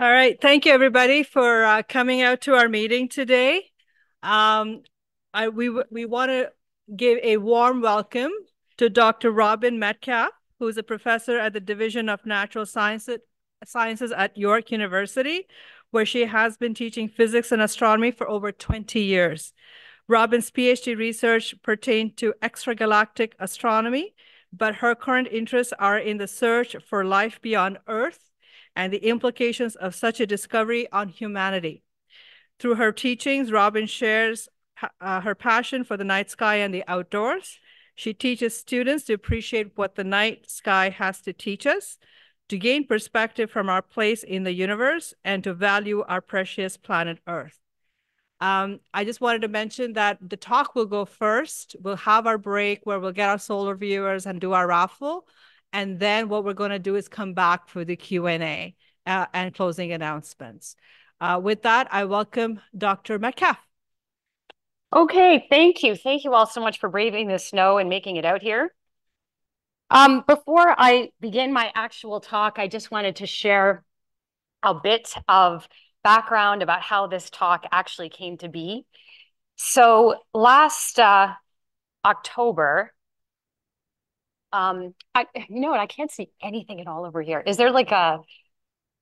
All right. Thank you, everybody, for uh, coming out to our meeting today. Um, I, we we want to give a warm welcome to Dr. Robin Metcalf, who is a professor at the Division of Natural Sciences, Sciences at York University, where she has been teaching physics and astronomy for over 20 years. Robin's PhD research pertained to extragalactic astronomy, but her current interests are in the search for life beyond Earth and the implications of such a discovery on humanity. Through her teachings, Robin shares uh, her passion for the night sky and the outdoors. She teaches students to appreciate what the night sky has to teach us, to gain perspective from our place in the universe, and to value our precious planet Earth. Um, I just wanted to mention that the talk will go first. We'll have our break where we'll get our solar viewers and do our raffle. And then what we're going to do is come back for the Q&A uh, and closing announcements. Uh, with that, I welcome Dr. Metcalfe. Okay, thank you. Thank you all so much for braving the snow and making it out here. Um, before I begin my actual talk, I just wanted to share a bit of background about how this talk actually came to be. So last uh, October, um, I, you know what? I can't see anything at all over here. Is there like a,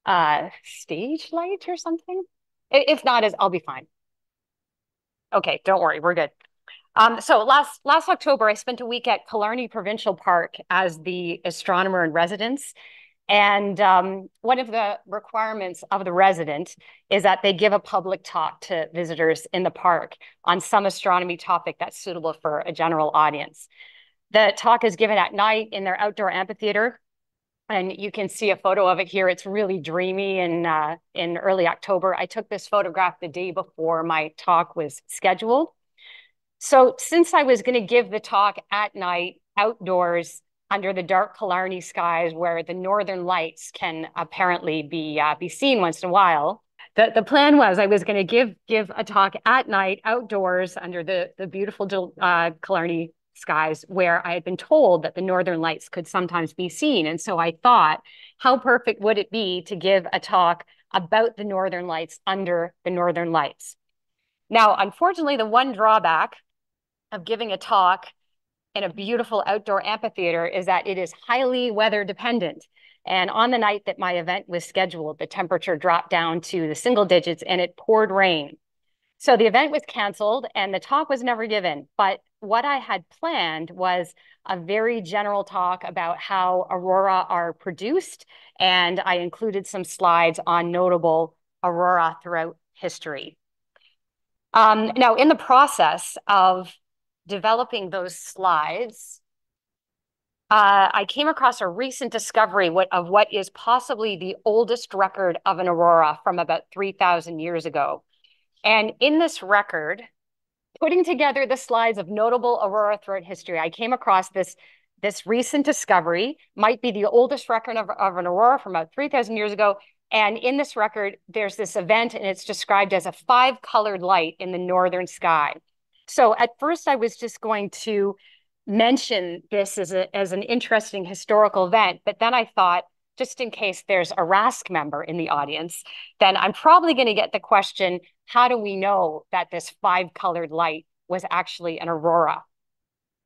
a stage light or something? If not, is I'll be fine. Okay, don't worry, we're good. Um, so last last October, I spent a week at Killarney Provincial Park as the astronomer in residence. And um, one of the requirements of the resident is that they give a public talk to visitors in the park on some astronomy topic that's suitable for a general audience. The talk is given at night in their outdoor amphitheater. And you can see a photo of it here. It's really dreamy in, uh, in early October. I took this photograph the day before my talk was scheduled. So since I was gonna give the talk at night outdoors under the dark Killarney skies where the northern lights can apparently be, uh, be seen once in a while, the, the plan was I was going to give give a talk at night outdoors under the the beautiful uh, Killarney skies where I had been told that the northern lights could sometimes be seen. And so I thought, how perfect would it be to give a talk about the northern lights under the northern lights? Now, unfortunately, the one drawback of giving a talk in a beautiful outdoor amphitheater is that it is highly weather dependent. And on the night that my event was scheduled, the temperature dropped down to the single digits and it poured rain. So the event was canceled and the talk was never given. But what I had planned was a very general talk about how aurora are produced. And I included some slides on notable aurora throughout history. Um, now, in the process of developing those slides, uh, I came across a recent discovery of what is possibly the oldest record of an aurora from about 3,000 years ago. And in this record, putting together the slides of notable aurora throughout history, I came across this, this recent discovery, might be the oldest record of, of an aurora from about 3,000 years ago. And in this record, there's this event, and it's described as a five colored light in the northern sky. So at first, I was just going to mention this as, a, as an interesting historical event, but then I thought, just in case there's a RASC member in the audience, then I'm probably going to get the question, how do we know that this five colored light was actually an aurora?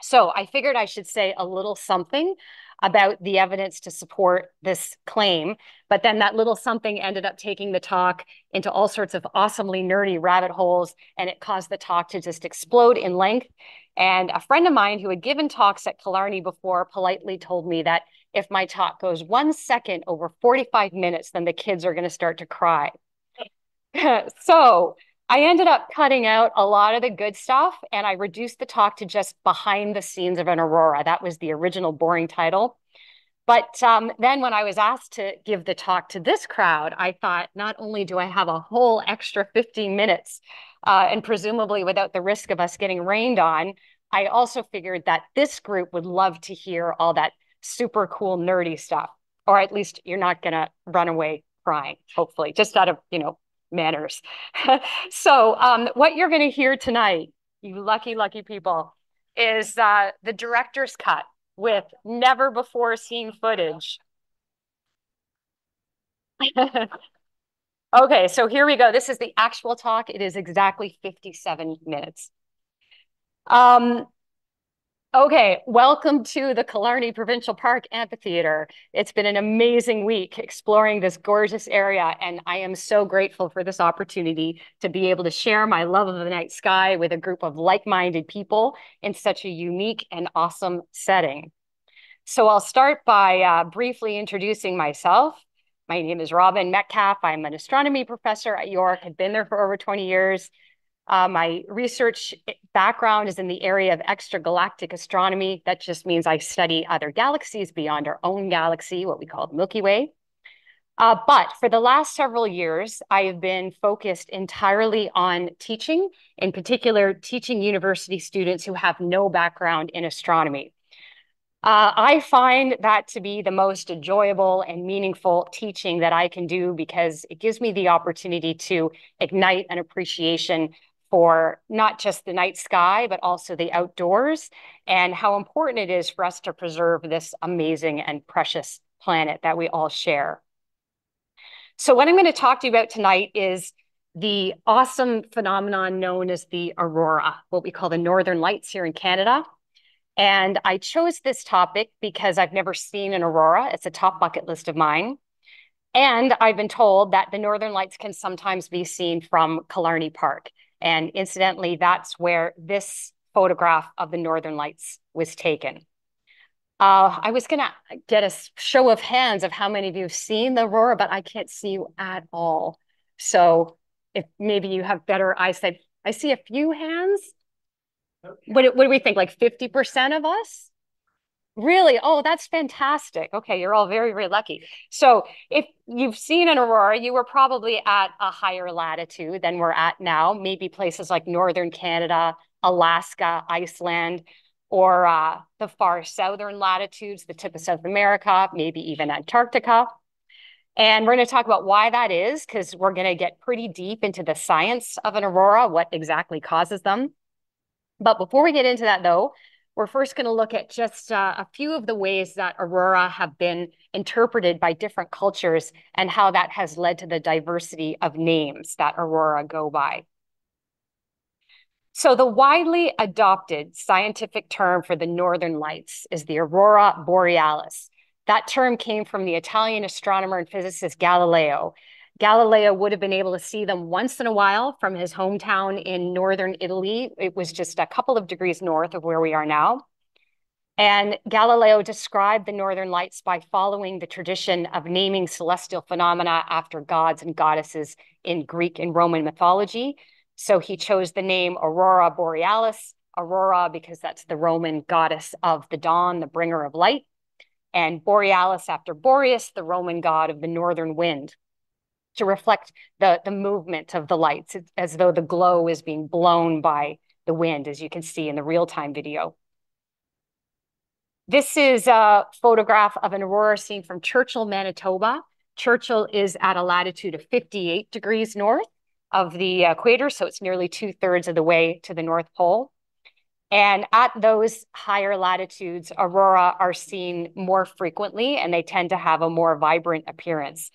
So I figured I should say a little something about the evidence to support this claim. But then that little something ended up taking the talk into all sorts of awesomely nerdy rabbit holes, and it caused the talk to just explode in length. And a friend of mine who had given talks at Killarney before politely told me that if my talk goes one second over 45 minutes, then the kids are going to start to cry. so I ended up cutting out a lot of the good stuff and I reduced the talk to just behind the scenes of an aurora. That was the original boring title. But um, then when I was asked to give the talk to this crowd, I thought not only do I have a whole extra 15 minutes uh, and presumably without the risk of us getting rained on, I also figured that this group would love to hear all that super cool nerdy stuff, or at least you're not going to run away crying, hopefully, just out of, you know, manners. so um, what you're going to hear tonight, you lucky, lucky people, is uh, the director's cut with never before seen footage. Okay, so here we go. This is the actual talk. It is exactly 57 minutes. Um, okay, welcome to the Killarney Provincial Park Amphitheater. It's been an amazing week exploring this gorgeous area, and I am so grateful for this opportunity to be able to share my love of the night sky with a group of like-minded people in such a unique and awesome setting. So I'll start by uh, briefly introducing myself. My name is Robin Metcalf. I'm an astronomy professor at York. I've been there for over 20 years. Uh, my research background is in the area of extragalactic astronomy. That just means I study other galaxies beyond our own galaxy, what we call the Milky Way. Uh, but for the last several years, I have been focused entirely on teaching, in particular, teaching university students who have no background in astronomy. Uh, I find that to be the most enjoyable and meaningful teaching that I can do because it gives me the opportunity to ignite an appreciation for not just the night sky, but also the outdoors and how important it is for us to preserve this amazing and precious planet that we all share. So what I'm going to talk to you about tonight is the awesome phenomenon known as the aurora, what we call the northern lights here in Canada. And I chose this topic because I've never seen an aurora. It's a top bucket list of mine. And I've been told that the northern lights can sometimes be seen from Killarney Park. And incidentally, that's where this photograph of the northern lights was taken. Uh, I was going to get a show of hands of how many of you have seen the aurora, but I can't see you at all. So if maybe you have better eyesight, I see a few hands. What, what do we think? Like 50% of us? Really? Oh, that's fantastic. Okay, you're all very, very lucky. So if you've seen an aurora, you were probably at a higher latitude than we're at now, maybe places like Northern Canada, Alaska, Iceland, or uh, the far southern latitudes, the tip of South America, maybe even Antarctica. And we're going to talk about why that is, because we're going to get pretty deep into the science of an aurora, what exactly causes them. But before we get into that, though, we're first going to look at just uh, a few of the ways that aurora have been interpreted by different cultures and how that has led to the diversity of names that aurora go by. So the widely adopted scientific term for the northern lights is the aurora borealis. That term came from the Italian astronomer and physicist Galileo, Galileo would have been able to see them once in a while from his hometown in northern Italy. It was just a couple of degrees north of where we are now. And Galileo described the northern lights by following the tradition of naming celestial phenomena after gods and goddesses in Greek and Roman mythology. So he chose the name Aurora Borealis, Aurora because that's the Roman goddess of the dawn, the bringer of light, and Borealis after Boreas, the Roman god of the northern wind to reflect the, the movement of the lights it's as though the glow is being blown by the wind, as you can see in the real-time video. This is a photograph of an aurora seen from Churchill, Manitoba. Churchill is at a latitude of 58 degrees north of the equator, so it's nearly two thirds of the way to the North Pole. And at those higher latitudes, aurora are seen more frequently and they tend to have a more vibrant appearance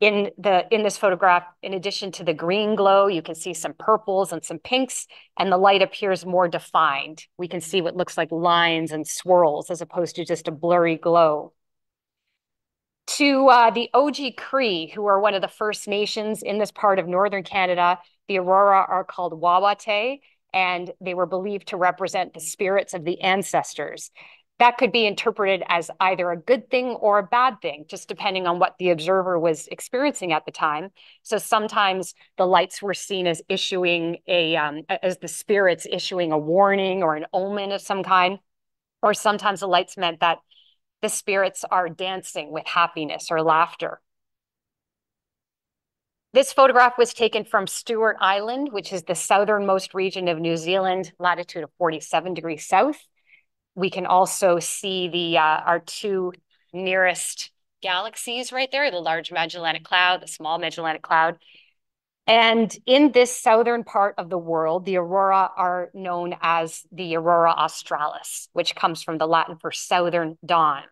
in this photograph, in addition to the green glow, you can see some purples and some pinks, and the light appears more defined. We can see what looks like lines and swirls as opposed to just a blurry glow. To uh, the Oji Cree, who are one of the First Nations in this part of Northern Canada, the aurora are called Wawate, and they were believed to represent the spirits of the ancestors that could be interpreted as either a good thing or a bad thing, just depending on what the observer was experiencing at the time. So sometimes the lights were seen as issuing a, um, as the spirits issuing a warning or an omen of some kind. Or sometimes the lights meant that the spirits are dancing with happiness or laughter. This photograph was taken from Stewart Island, which is the southernmost region of New Zealand, latitude of 47 degrees south we can also see the uh, our two nearest galaxies right there, the large Magellanic Cloud, the small Magellanic Cloud. And in this southern part of the world, the aurora are known as the aurora australis, which comes from the Latin for southern dawn.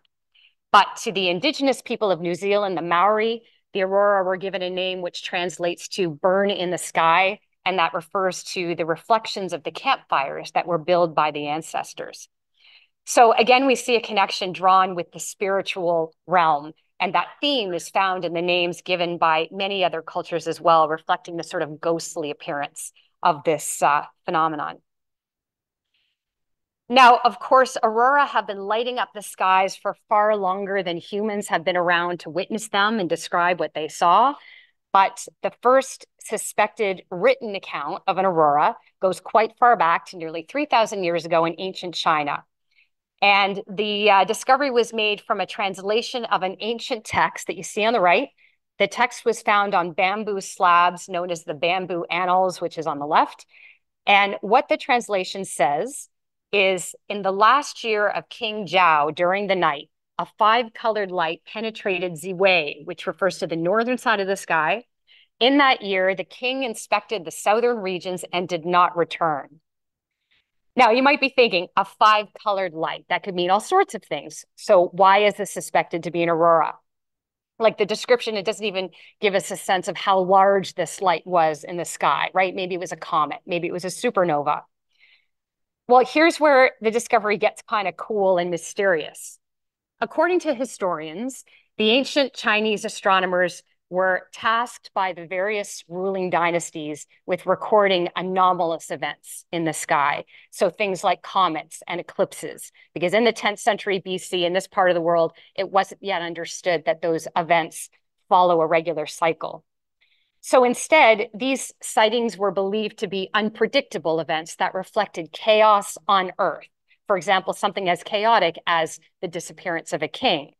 But to the indigenous people of New Zealand, the Maori, the aurora were given a name which translates to burn in the sky, and that refers to the reflections of the campfires that were built by the ancestors. So again, we see a connection drawn with the spiritual realm, and that theme is found in the names given by many other cultures as well, reflecting the sort of ghostly appearance of this uh, phenomenon. Now, of course, aurora have been lighting up the skies for far longer than humans have been around to witness them and describe what they saw. But the first suspected written account of an aurora goes quite far back to nearly 3,000 years ago in ancient China. And the uh, discovery was made from a translation of an ancient text that you see on the right. The text was found on bamboo slabs known as the Bamboo Annals, which is on the left. And what the translation says is in the last year of King Zhao during the night, a five colored light penetrated Ziwei, which refers to the northern side of the sky. In that year, the king inspected the southern regions and did not return. Now, you might be thinking a five colored light, that could mean all sorts of things. So, why is this suspected to be an aurora? Like the description, it doesn't even give us a sense of how large this light was in the sky, right? Maybe it was a comet, maybe it was a supernova. Well, here's where the discovery gets kind of cool and mysterious. According to historians, the ancient Chinese astronomers were tasked by the various ruling dynasties with recording anomalous events in the sky. So things like comets and eclipses, because in the 10th century BC, in this part of the world, it wasn't yet understood that those events follow a regular cycle. So instead, these sightings were believed to be unpredictable events that reflected chaos on Earth. For example, something as chaotic as the disappearance of a king.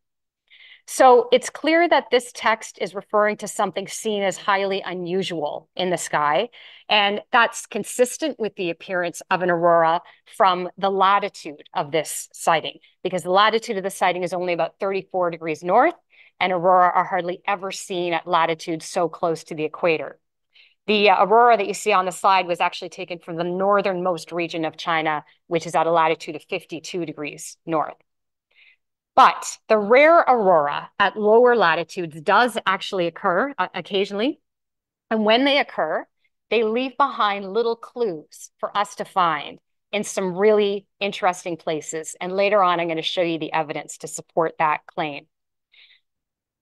So it's clear that this text is referring to something seen as highly unusual in the sky. And that's consistent with the appearance of an aurora from the latitude of this sighting, because the latitude of the sighting is only about 34 degrees north and aurora are hardly ever seen at latitudes so close to the equator. The uh, aurora that you see on the slide was actually taken from the northernmost region of China, which is at a latitude of 52 degrees north. But the rare aurora at lower latitudes does actually occur uh, occasionally. And when they occur, they leave behind little clues for us to find in some really interesting places. And later on, I'm going to show you the evidence to support that claim.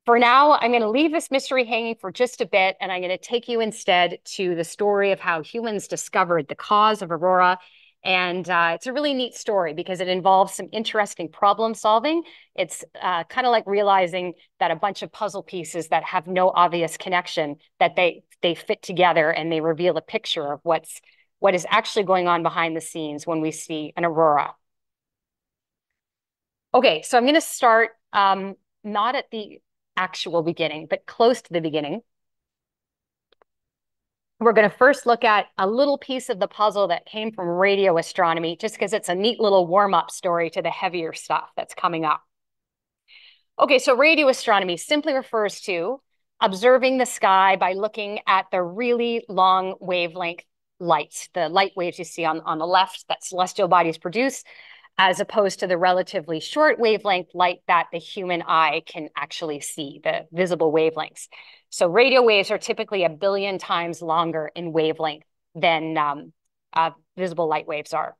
For now, I'm going to leave this mystery hanging for just a bit, and I'm going to take you instead to the story of how humans discovered the cause of aurora. And uh, it's a really neat story because it involves some interesting problem solving. It's uh, kind of like realizing that a bunch of puzzle pieces that have no obvious connection that they they fit together and they reveal a picture of what's what is actually going on behind the scenes when we see an aurora. Okay, so I'm going to start um, not at the actual beginning, but close to the beginning. We're going to first look at a little piece of the puzzle that came from radio astronomy, just because it's a neat little warm-up story to the heavier stuff that's coming up. Okay, so radio astronomy simply refers to observing the sky by looking at the really long wavelength lights, the light waves you see on, on the left that celestial bodies produce, as opposed to the relatively short wavelength light that the human eye can actually see, the visible wavelengths. So radio waves are typically a billion times longer in wavelength than um, uh, visible light waves are.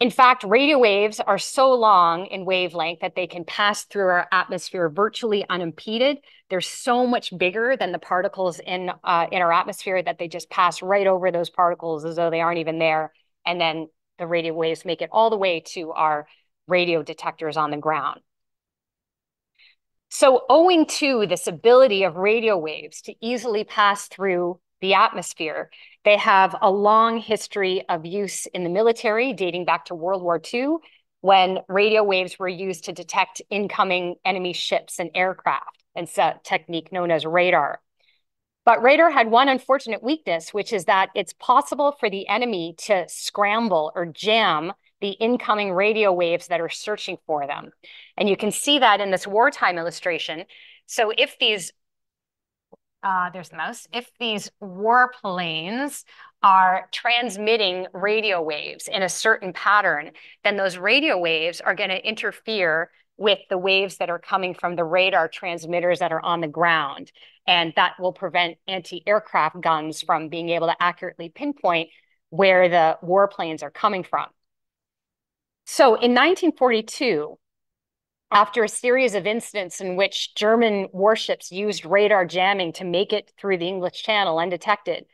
In fact, radio waves are so long in wavelength that they can pass through our atmosphere virtually unimpeded. They're so much bigger than the particles in, uh, in our atmosphere that they just pass right over those particles as though they aren't even there. And then the radio waves make it all the way to our radio detectors on the ground. So owing to this ability of radio waves to easily pass through the atmosphere, they have a long history of use in the military dating back to World War II when radio waves were used to detect incoming enemy ships and aircraft. And a technique known as radar. But radar had one unfortunate weakness, which is that it's possible for the enemy to scramble or jam the incoming radio waves that are searching for them. And you can see that in this wartime illustration. So if these, uh, there's the mouse, if these warplanes are transmitting radio waves in a certain pattern, then those radio waves are going to interfere with the waves that are coming from the radar transmitters that are on the ground. And that will prevent anti-aircraft guns from being able to accurately pinpoint where the warplanes are coming from. So in 1942, after a series of incidents in which German warships used radar jamming to make it through the English Channel undetected,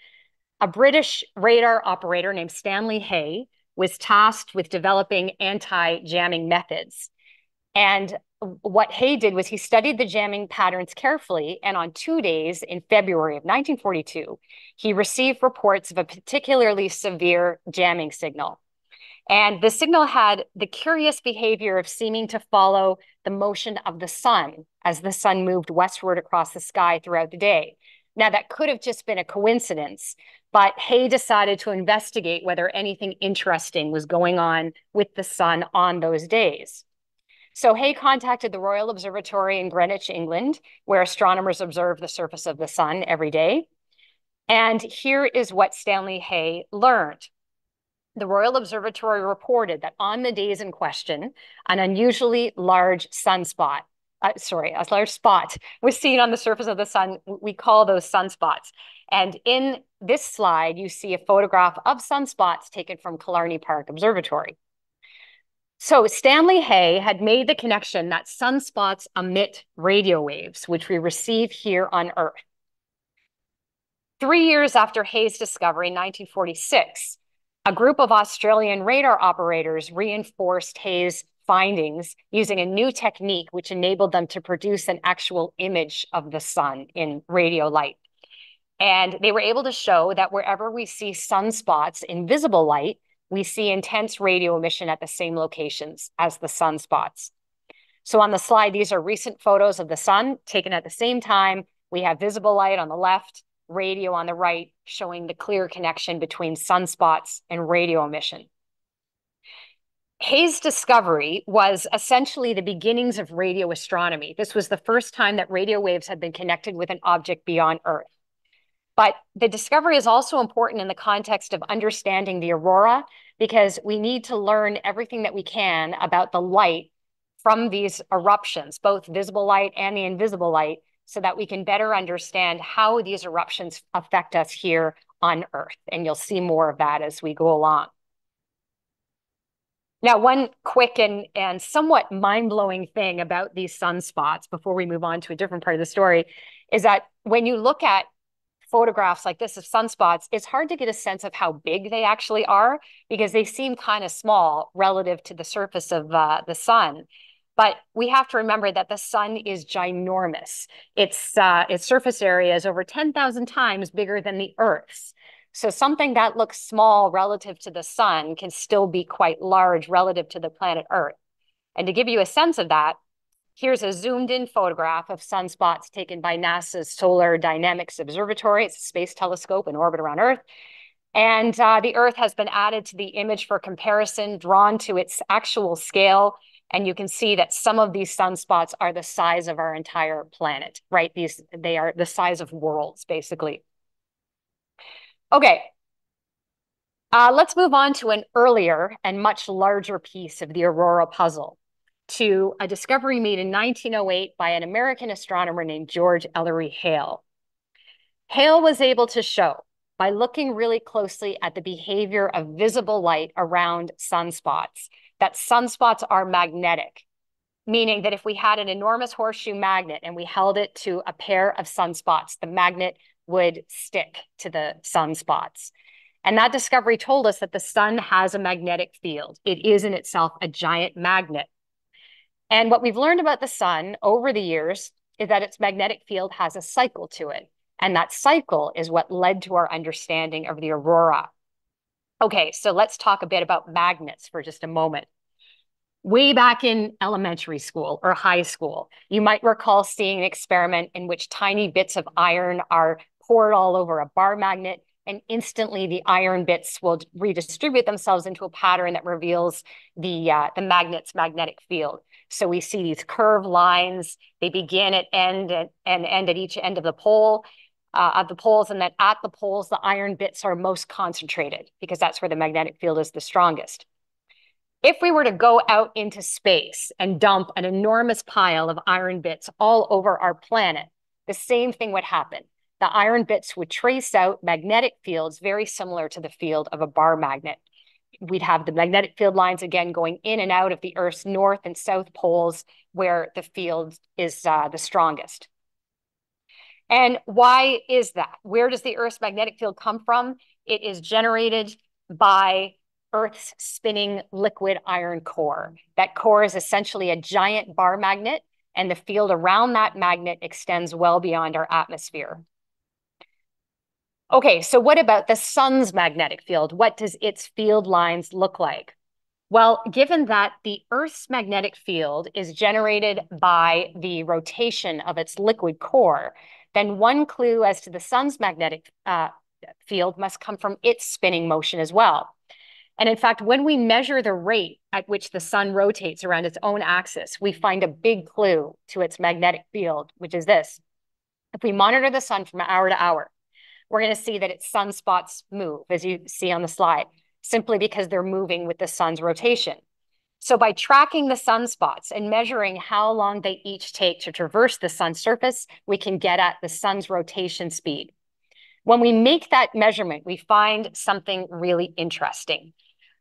a British radar operator named Stanley Hey was tasked with developing anti-jamming methods. And what Hey did was he studied the jamming patterns carefully, and on two days in February of 1942, he received reports of a particularly severe jamming signal. And the signal had the curious behavior of seeming to follow the motion of the sun as the sun moved westward across the sky throughout the day. Now, that could have just been a coincidence, but Hey decided to investigate whether anything interesting was going on with the sun on those days. So Hey contacted the Royal Observatory in Greenwich, England, where astronomers observe the surface of the sun every day. And here is what Stanley Hey learned the Royal Observatory reported that on the days in question, an unusually large sunspot, uh, sorry, a large spot was seen on the surface of the sun. We call those sunspots. And in this slide, you see a photograph of sunspots taken from Killarney Park Observatory. So Stanley Hey had made the connection that sunspots emit radio waves, which we receive here on Earth. Three years after Hey's discovery in 1946, a group of Australian radar operators reinforced Hey's findings using a new technique which enabled them to produce an actual image of the sun in radio light. And they were able to show that wherever we see sunspots in visible light, we see intense radio emission at the same locations as the sunspots. So on the slide, these are recent photos of the sun taken at the same time. We have visible light on the left radio on the right, showing the clear connection between sunspots and radio emission. Hey's discovery was essentially the beginnings of radio astronomy. This was the first time that radio waves had been connected with an object beyond Earth. But the discovery is also important in the context of understanding the aurora, because we need to learn everything that we can about the light from these eruptions, both visible light and the invisible light, so that we can better understand how these eruptions affect us here on Earth. And you'll see more of that as we go along. Now, one quick and, and somewhat mind-blowing thing about these sunspots before we move on to a different part of the story is that when you look at photographs like this of sunspots, it's hard to get a sense of how big they actually are because they seem kind of small relative to the surface of uh, the sun. But we have to remember that the sun is ginormous. Its, uh, its surface area is over 10,000 times bigger than the Earth's. So something that looks small relative to the sun can still be quite large relative to the planet Earth. And to give you a sense of that, here's a zoomed in photograph of sunspots taken by NASA's Solar Dynamics Observatory. It's a space telescope in orbit around Earth. And uh, the Earth has been added to the image for comparison, drawn to its actual scale and you can see that some of these sunspots are the size of our entire planet, right? These, they are the size of worlds, basically. Okay. Uh, let's move on to an earlier and much larger piece of the aurora puzzle, to a discovery made in 1908 by an American astronomer named George Ellery Hale. Hale was able to show by looking really closely at the behavior of visible light around sunspots that sunspots are magnetic, meaning that if we had an enormous horseshoe magnet and we held it to a pair of sunspots, the magnet would stick to the sunspots. And that discovery told us that the sun has a magnetic field. It is in itself a giant magnet. And what we've learned about the sun over the years is that its magnetic field has a cycle to it. And that cycle is what led to our understanding of the aurora. Okay, so let's talk a bit about magnets for just a moment. Way back in elementary school or high school, you might recall seeing an experiment in which tiny bits of iron are poured all over a bar magnet and instantly the iron bits will redistribute themselves into a pattern that reveals the, uh, the magnet's magnetic field. So we see these curved lines, they begin at end and, and end at each end of the pole, uh, of the poles and that at the poles, the iron bits are most concentrated because that's where the magnetic field is the strongest. If we were to go out into space and dump an enormous pile of iron bits all over our planet, the same thing would happen. The iron bits would trace out magnetic fields very similar to the field of a bar magnet. We'd have the magnetic field lines again going in and out of the Earth's north and south poles where the field is uh, the strongest. And why is that? Where does the Earth's magnetic field come from? It is generated by Earth's spinning liquid iron core. That core is essentially a giant bar magnet, and the field around that magnet extends well beyond our atmosphere. Okay, so what about the sun's magnetic field? What does its field lines look like? Well, given that the Earth's magnetic field is generated by the rotation of its liquid core, then one clue as to the sun's magnetic uh, field must come from its spinning motion as well. And in fact, when we measure the rate at which the sun rotates around its own axis, we find a big clue to its magnetic field, which is this. If we monitor the sun from hour to hour, we're going to see that its sunspots move, as you see on the slide, simply because they're moving with the sun's rotation. So by tracking the sunspots and measuring how long they each take to traverse the sun's surface, we can get at the sun's rotation speed. When we make that measurement, we find something really interesting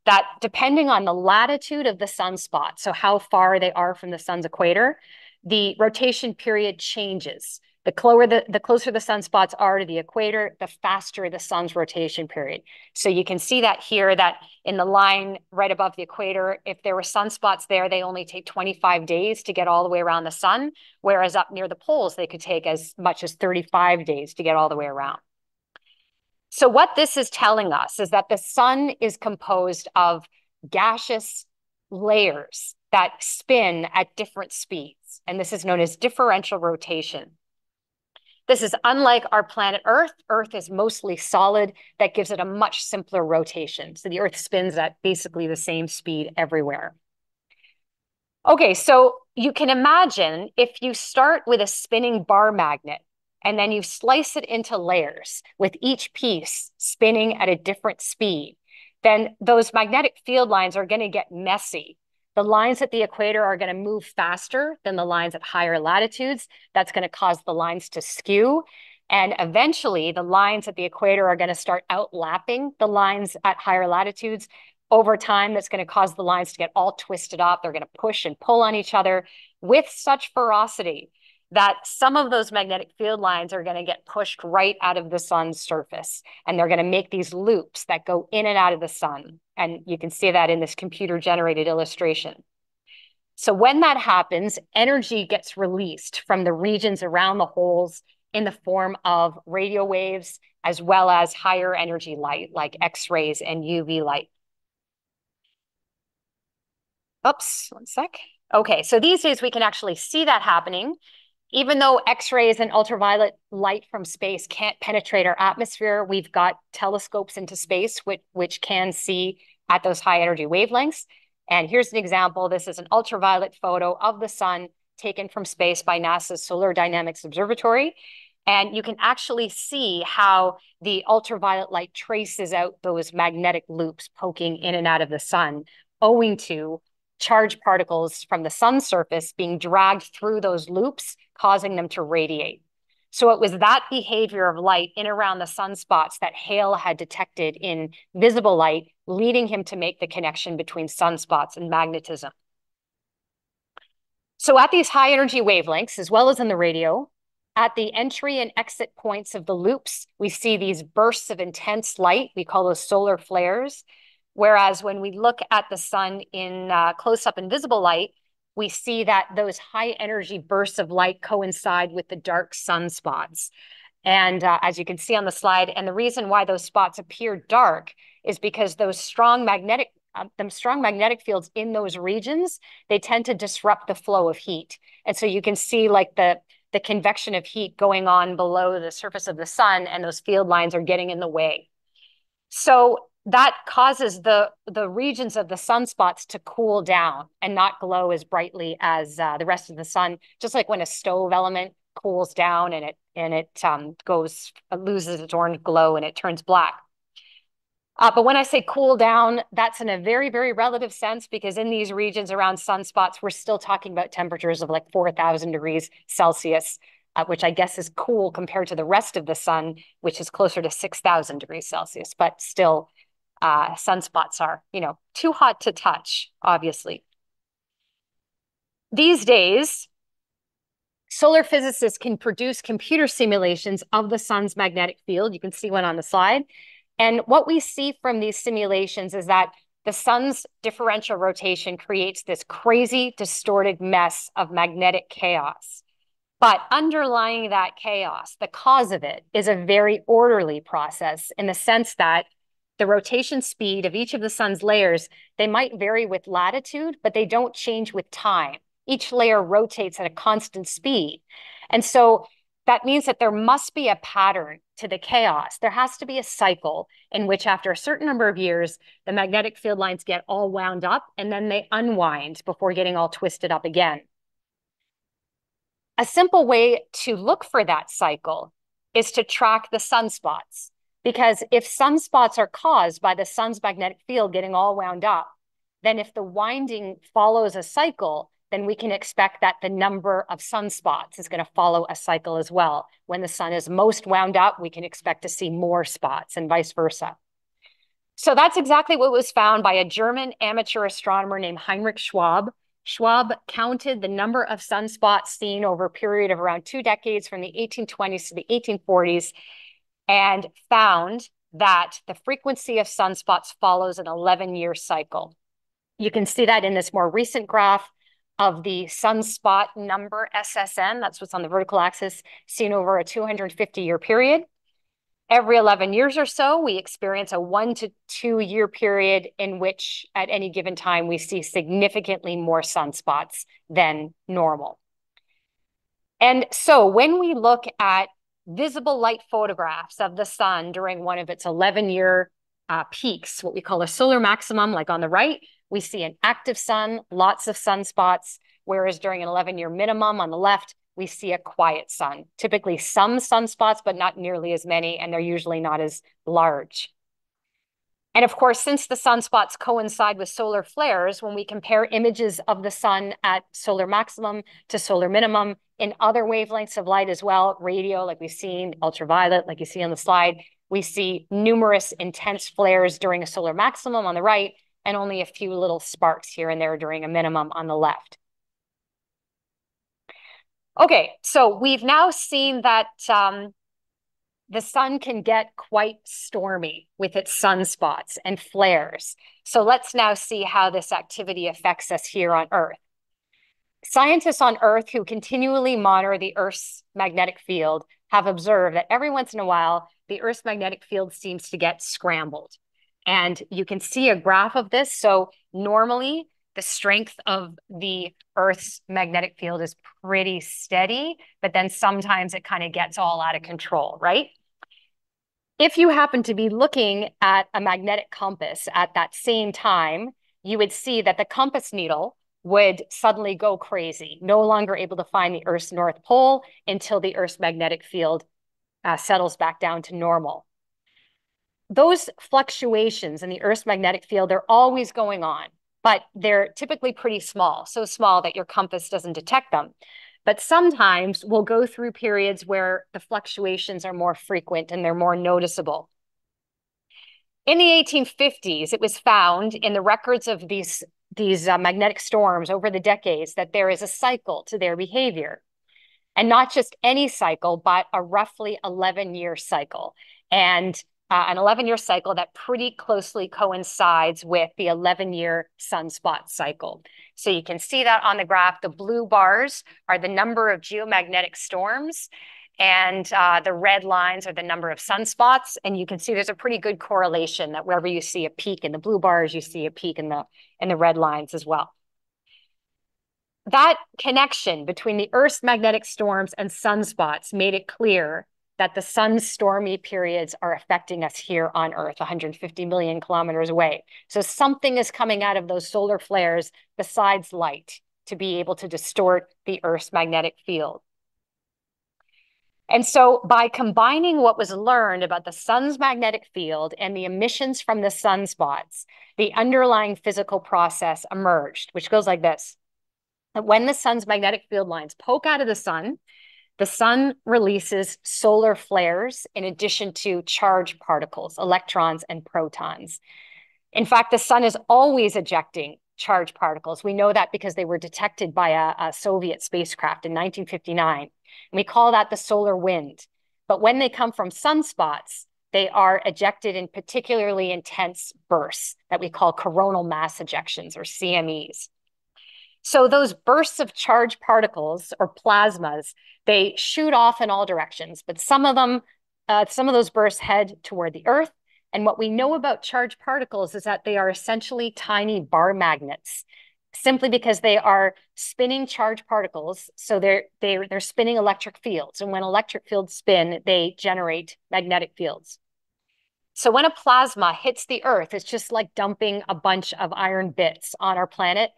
that depending on the latitude of the sunspot, so how far they are from the sun's equator, the rotation period changes. The, closer the, the closer the sunspots are to the equator, the faster the sun's rotation period. So you can see that here, that in the line right above the equator, if there were sunspots there, they only take 25 days to get all the way around the sun, whereas up near the poles, they could take as much as 35 days to get all the way around. So what this is telling us is that the sun is composed of gaseous layers that spin at different speeds. And this is known as differential rotation. This is unlike our planet Earth. Earth is mostly solid. That gives it a much simpler rotation. So the Earth spins at basically the same speed everywhere. Okay, so you can imagine if you start with a spinning bar magnet and then you slice it into layers with each piece spinning at a different speed, then those magnetic field lines are going to get messy. The lines at the equator are going to move faster than the lines at higher latitudes. That's going to cause the lines to skew. And eventually, the lines at the equator are going to start outlapping the lines at higher latitudes. Over time, that's going to cause the lines to get all twisted up. They're going to push and pull on each other with such ferocity that some of those magnetic field lines are going to get pushed right out of the sun's surface and they're going to make these loops that go in and out of the sun. And you can see that in this computer generated illustration. So when that happens energy gets released from the regions around the holes in the form of radio waves as well as higher energy light like x-rays and uv light. Oops one sec. Okay so these days we can actually see that happening even though X-rays and ultraviolet light from space can't penetrate our atmosphere, we've got telescopes into space which, which can see at those high energy wavelengths. And here's an example. This is an ultraviolet photo of the sun taken from space by NASA's Solar Dynamics Observatory. And you can actually see how the ultraviolet light traces out those magnetic loops poking in and out of the sun, owing to charged particles from the sun's surface being dragged through those loops, causing them to radiate. So it was that behavior of light in around the sunspots that Hale had detected in visible light, leading him to make the connection between sunspots and magnetism. So at these high energy wavelengths, as well as in the radio, at the entry and exit points of the loops, we see these bursts of intense light. We call those solar flares. Whereas when we look at the sun in uh, close-up invisible light, we see that those high energy bursts of light coincide with the dark sunspots. And uh, as you can see on the slide, and the reason why those spots appear dark is because those strong magnetic um, them strong magnetic fields in those regions, they tend to disrupt the flow of heat. And so you can see like the, the convection of heat going on below the surface of the sun and those field lines are getting in the way. So that causes the the regions of the sunspots to cool down and not glow as brightly as uh, the rest of the sun. Just like when a stove element cools down and it and it um, goes loses its orange glow and it turns black. Uh, but when I say cool down, that's in a very, very relative sense because in these regions around sunspots, we're still talking about temperatures of like 4,000 degrees Celsius, uh, which I guess is cool compared to the rest of the sun, which is closer to 6,000 degrees Celsius. But still, uh, sunspots are, you know, too hot to touch, obviously. These days, solar physicists can produce computer simulations of the sun's magnetic field. You can see one on the slide. And what we see from these simulations is that the sun's differential rotation creates this crazy, distorted mess of magnetic chaos. But underlying that chaos, the cause of it is a very orderly process in the sense that the rotation speed of each of the sun's layers, they might vary with latitude, but they don't change with time. Each layer rotates at a constant speed. And so that means that there must be a pattern to the chaos. There has to be a cycle in which, after a certain number of years, the magnetic field lines get all wound up and then they unwind before getting all twisted up again. A simple way to look for that cycle is to track the sunspots. Because if sunspots are caused by the sun's magnetic field getting all wound up, then if the winding follows a cycle, then we can expect that the number of sunspots is going to follow a cycle as well. When the sun is most wound up, we can expect to see more spots and vice versa. So that's exactly what was found by a German amateur astronomer named Heinrich Schwabe. Schwabe counted the number of sunspots seen over a period of around two decades from the 1820s to the 1840s and found that the frequency of sunspots follows an 11 year cycle. You can see that in this more recent graph of the sunspot number SSN, that's what's on the vertical axis, seen over a 250 year period. Every 11 years or so, we experience a one to two year period in which at any given time we see significantly more sunspots than normal. And so when we look at visible light photographs of the sun during one of its 11 year uh, peaks, what we call a solar maximum, like on the right, we see an active sun, lots of sunspots, whereas during an 11 year minimum on the left, we see a quiet sun, typically some sunspots, but not nearly as many, and they're usually not as large. And of course, since the sunspots coincide with solar flares, when we compare images of the sun at solar maximum to solar minimum in other wavelengths of light as well, radio, like we've seen, ultraviolet, like you see on the slide, we see numerous intense flares during a solar maximum on the right, and only a few little sparks here and there during a minimum on the left. Okay, so we've now seen that um, the sun can get quite stormy with its sunspots and flares. So let's now see how this activity affects us here on Earth. Scientists on Earth who continually monitor the Earth's magnetic field have observed that every once in a while, the Earth's magnetic field seems to get scrambled. And you can see a graph of this. So normally the strength of the Earth's magnetic field is pretty steady, but then sometimes it kind of gets all out of control, right? If you happen to be looking at a magnetic compass at that same time, you would see that the compass needle would suddenly go crazy, no longer able to find the Earth's North Pole until the Earth's magnetic field uh, settles back down to normal those fluctuations in the Earth's magnetic field, they're always going on, but they're typically pretty small, so small that your compass doesn't detect them. But sometimes we'll go through periods where the fluctuations are more frequent and they're more noticeable. In the 1850s, it was found in the records of these, these uh, magnetic storms over the decades that there is a cycle to their behavior. And not just any cycle, but a roughly 11 year cycle. And uh, an 11 year cycle that pretty closely coincides with the 11 year sunspot cycle. So you can see that on the graph. The blue bars are the number of geomagnetic storms, and uh, the red lines are the number of sunspots. And you can see there's a pretty good correlation that wherever you see a peak in the blue bars, you see a peak in the, in the red lines as well. That connection between the Earth's magnetic storms and sunspots made it clear that the sun's stormy periods are affecting us here on Earth, 150 million kilometers away. So something is coming out of those solar flares besides light to be able to distort the Earth's magnetic field. And so by combining what was learned about the sun's magnetic field and the emissions from the sunspots, the underlying physical process emerged, which goes like this. When the sun's magnetic field lines poke out of the sun, the sun releases solar flares in addition to charged particles, electrons and protons. In fact, the sun is always ejecting charged particles. We know that because they were detected by a, a Soviet spacecraft in 1959. And we call that the solar wind. But when they come from sunspots, they are ejected in particularly intense bursts that we call coronal mass ejections or CMEs. So those bursts of charged particles or plasmas, they shoot off in all directions, but some of them, uh, some of those bursts head toward the Earth. And what we know about charged particles is that they are essentially tiny bar magnets, simply because they are spinning charged particles. So they're they're they're spinning electric fields, and when electric fields spin, they generate magnetic fields. So when a plasma hits the Earth, it's just like dumping a bunch of iron bits on our planet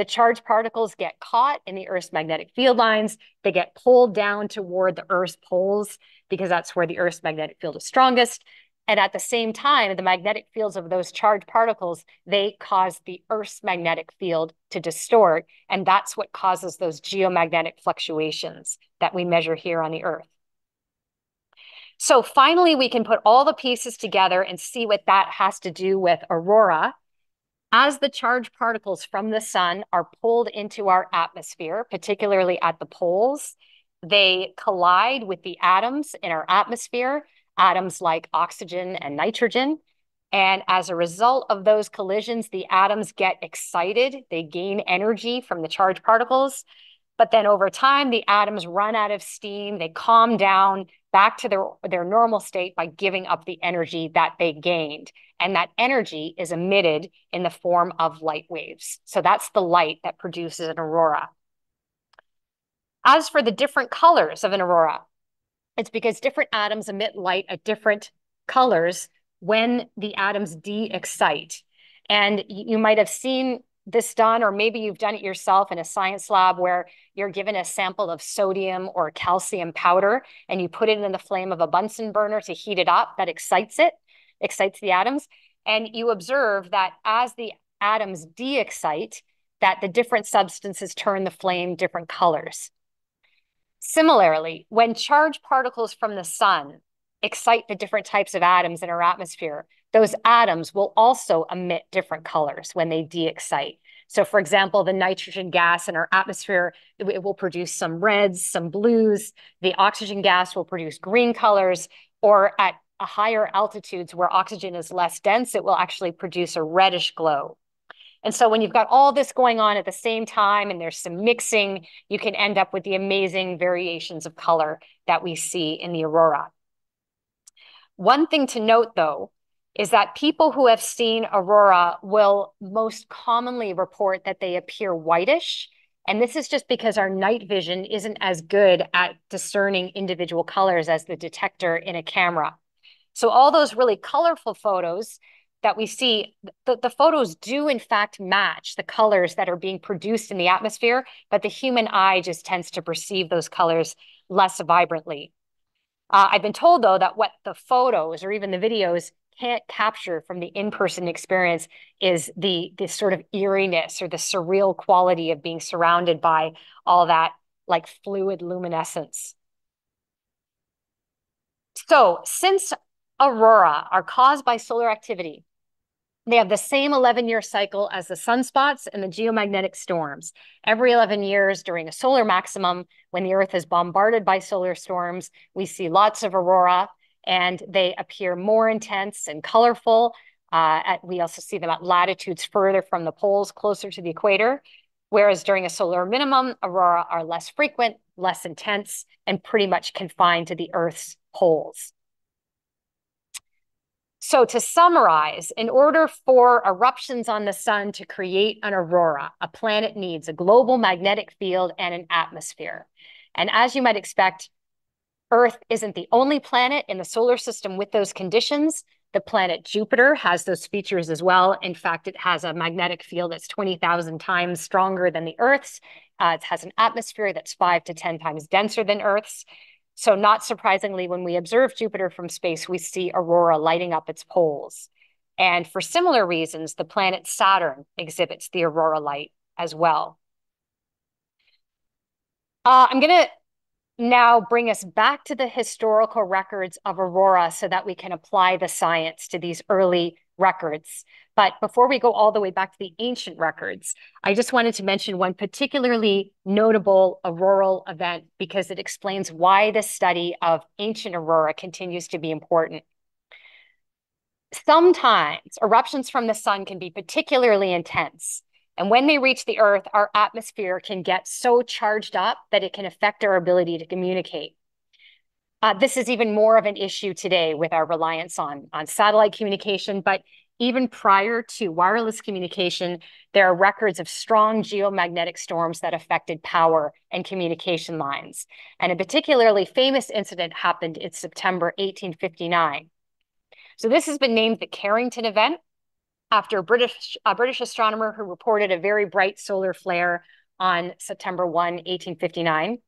the charged particles get caught in the Earth's magnetic field lines. They get pulled down toward the Earth's poles because that's where the Earth's magnetic field is strongest. And at the same time, the magnetic fields of those charged particles, they cause the Earth's magnetic field to distort. And that's what causes those geomagnetic fluctuations that we measure here on the Earth. So finally, we can put all the pieces together and see what that has to do with aurora as the charged particles from the sun are pulled into our atmosphere, particularly at the poles, they collide with the atoms in our atmosphere, atoms like oxygen and nitrogen. And as a result of those collisions, the atoms get excited. They gain energy from the charged particles. But then over time, the atoms run out of steam. They calm down back to their, their normal state by giving up the energy that they gained. And that energy is emitted in the form of light waves. So that's the light that produces an aurora. As for the different colors of an aurora, it's because different atoms emit light at different colors when the atoms de-excite. And you might have seen this done, or maybe you've done it yourself in a science lab where you're given a sample of sodium or calcium powder and you put it in the flame of a Bunsen burner to heat it up. That excites it, excites the atoms. And you observe that as the atoms de-excite, that the different substances turn the flame different colors. Similarly, when charged particles from the sun excite the different types of atoms in our atmosphere, those atoms will also emit different colors when they de-excite. So for example, the nitrogen gas in our atmosphere, it, will produce some reds, some blues. The oxygen gas will produce green colors, or at higher altitudes where oxygen is less dense, it will actually produce a reddish glow. And so when you've got all this going on at the same time and there's some mixing, you can end up with the amazing variations of color that we see in the aurora. One thing to note though, is that people who have seen aurora will most commonly report that they appear whitish. And this is just because our night vision isn't as good at discerning individual colors as the detector in a camera. So all those really colorful photos that we see, the, the photos do in fact match the colors that are being produced in the atmosphere, but the human eye just tends to perceive those colors less vibrantly. Uh, I've been told though that what the photos or even the videos can't capture from the in-person experience is the this sort of eeriness or the surreal quality of being surrounded by all that like fluid luminescence. So since aurora are caused by solar activity, they have the same 11 year cycle as the sunspots and the geomagnetic storms. Every 11 years during a solar maximum, when the Earth is bombarded by solar storms, we see lots of aurora and they appear more intense and colorful. Uh, at, we also see them at latitudes further from the poles, closer to the equator. Whereas during a solar minimum, aurora are less frequent, less intense, and pretty much confined to the Earth's poles. So to summarize, in order for eruptions on the sun to create an aurora, a planet needs a global magnetic field and an atmosphere. And as you might expect, Earth isn't the only planet in the solar system with those conditions. The planet Jupiter has those features as well. In fact, it has a magnetic field that's 20,000 times stronger than the Earth's. Uh, it has an atmosphere that's five to 10 times denser than Earth's. So not surprisingly, when we observe Jupiter from space, we see aurora lighting up its poles. And for similar reasons, the planet Saturn exhibits the aurora light as well. Uh, I'm going to now bring us back to the historical records of aurora so that we can apply the science to these early records. But before we go all the way back to the ancient records, I just wanted to mention one particularly notable auroral event because it explains why the study of ancient aurora continues to be important. Sometimes eruptions from the sun can be particularly intense. And when they reach the earth, our atmosphere can get so charged up that it can affect our ability to communicate. Uh, this is even more of an issue today with our reliance on, on satellite communication, but even prior to wireless communication, there are records of strong geomagnetic storms that affected power and communication lines. And a particularly famous incident happened in September 1859. So this has been named the Carrington event after a British, a British astronomer who reported a very bright solar flare on September 1, 1859.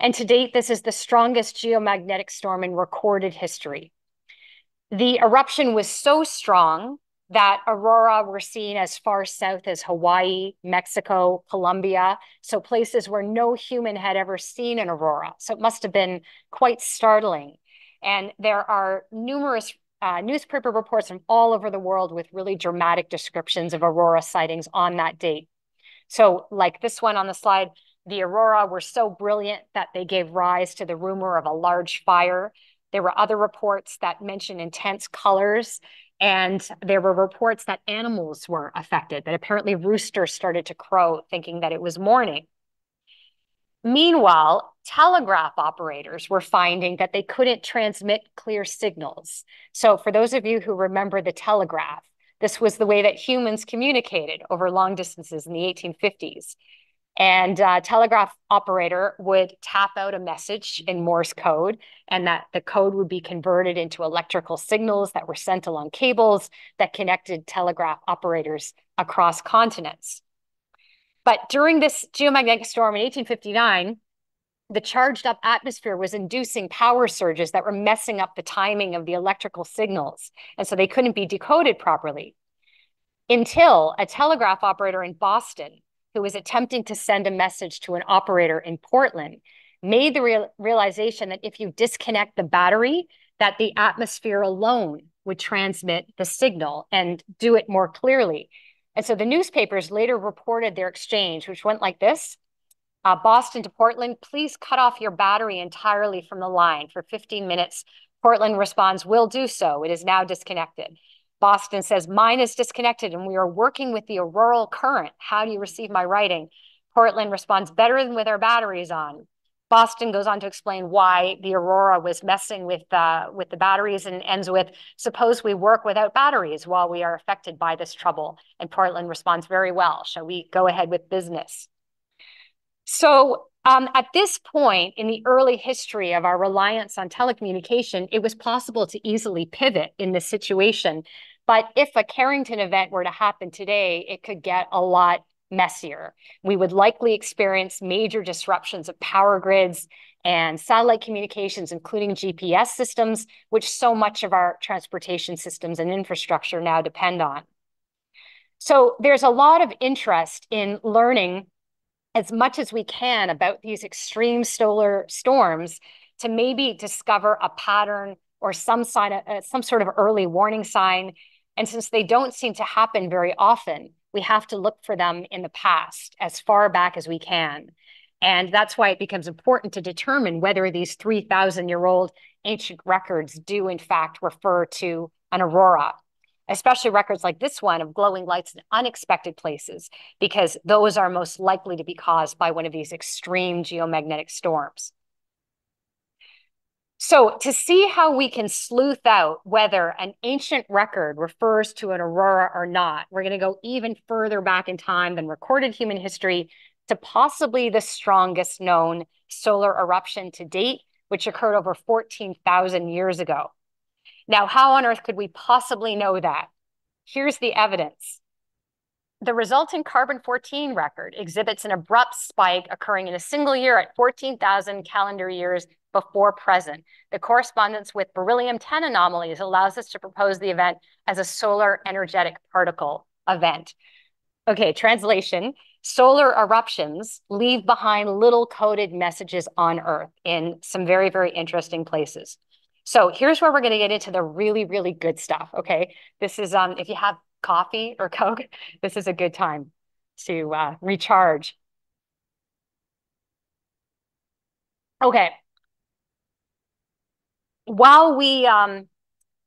And to date, this is the strongest geomagnetic storm in recorded history. The eruption was so strong that aurora were seen as far south as Hawaii, Mexico, Colombia, so places where no human had ever seen an aurora. So it must have been quite startling. And there are numerous uh, newspaper reports from all over the world with really dramatic descriptions of aurora sightings on that date. So like this one on the slide, the aurora were so brilliant that they gave rise to the rumor of a large fire. There were other reports that mentioned intense colors and there were reports that animals were affected, that apparently roosters started to crow thinking that it was morning. Meanwhile, telegraph operators were finding that they couldn't transmit clear signals. So for those of you who remember the telegraph, this was the way that humans communicated over long distances in the 1850s. And a uh, telegraph operator would tap out a message in Morse code, and that the code would be converted into electrical signals that were sent along cables that connected telegraph operators across continents. But during this geomagnetic storm in 1859, the charged up atmosphere was inducing power surges that were messing up the timing of the electrical signals. And so they couldn't be decoded properly until a telegraph operator in Boston who was attempting to send a message to an operator in Portland made the real realization that if you disconnect the battery, that the atmosphere alone would transmit the signal and do it more clearly. And so the newspapers later reported their exchange, which went like this. Uh, Boston to Portland, please cut off your battery entirely from the line for 15 minutes. Portland responds, will do so. It is now disconnected. Boston says, mine is disconnected and we are working with the auroral current. How do you receive my writing? Portland responds, better than with our batteries on. Boston goes on to explain why the aurora was messing with uh, with the batteries and ends with, suppose we work without batteries while we are affected by this trouble. And Portland responds very well. Shall we go ahead with business? So um, at this point in the early history of our reliance on telecommunication, it was possible to easily pivot in this situation but if a Carrington event were to happen today, it could get a lot messier. We would likely experience major disruptions of power grids and satellite communications, including GPS systems, which so much of our transportation systems and infrastructure now depend on. So there's a lot of interest in learning as much as we can about these extreme solar storms to maybe discover a pattern or some sign, of, uh, some sort of early warning sign and since they don't seem to happen very often, we have to look for them in the past as far back as we can. And that's why it becomes important to determine whether these 3,000 year old ancient records do, in fact, refer to an aurora, especially records like this one of glowing lights in unexpected places, because those are most likely to be caused by one of these extreme geomagnetic storms. So to see how we can sleuth out whether an ancient record refers to an aurora or not, we're going to go even further back in time than recorded human history to possibly the strongest known solar eruption to date, which occurred over 14,000 years ago. Now, how on earth could we possibly know that? Here's the evidence. The resulting carbon-14 record exhibits an abrupt spike occurring in a single year at 14,000 calendar years before present. The correspondence with beryllium-10 anomalies allows us to propose the event as a solar energetic particle event. Okay, translation. Solar eruptions leave behind little coded messages on Earth in some very, very interesting places. So here's where we're going to get into the really, really good stuff. Okay, this is um if you have coffee or Coke, this is a good time to uh, recharge. Okay. While we um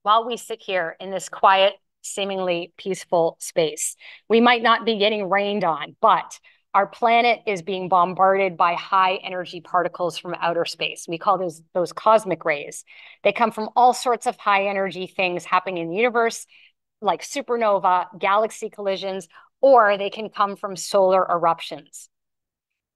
while we sit here in this quiet, seemingly peaceful space, we might not be getting rained on, but our planet is being bombarded by high energy particles from outer space. We call those those cosmic rays. They come from all sorts of high energy things happening in the universe, like supernova, galaxy collisions, or they can come from solar eruptions.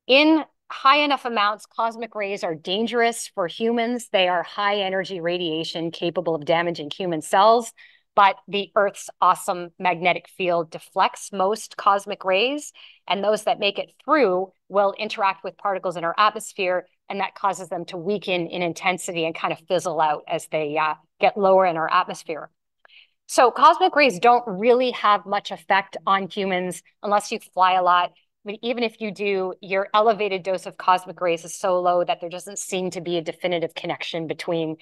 In high enough amounts, cosmic rays are dangerous for humans. They are high energy radiation capable of damaging human cells, but the Earth's awesome magnetic field deflects most cosmic rays, and those that make it through will interact with particles in our atmosphere, and that causes them to weaken in intensity and kind of fizzle out as they uh, get lower in our atmosphere. So cosmic rays don't really have much effect on humans unless you fly a lot mean, even if you do, your elevated dose of cosmic rays is so low that there doesn't seem to be a definitive connection between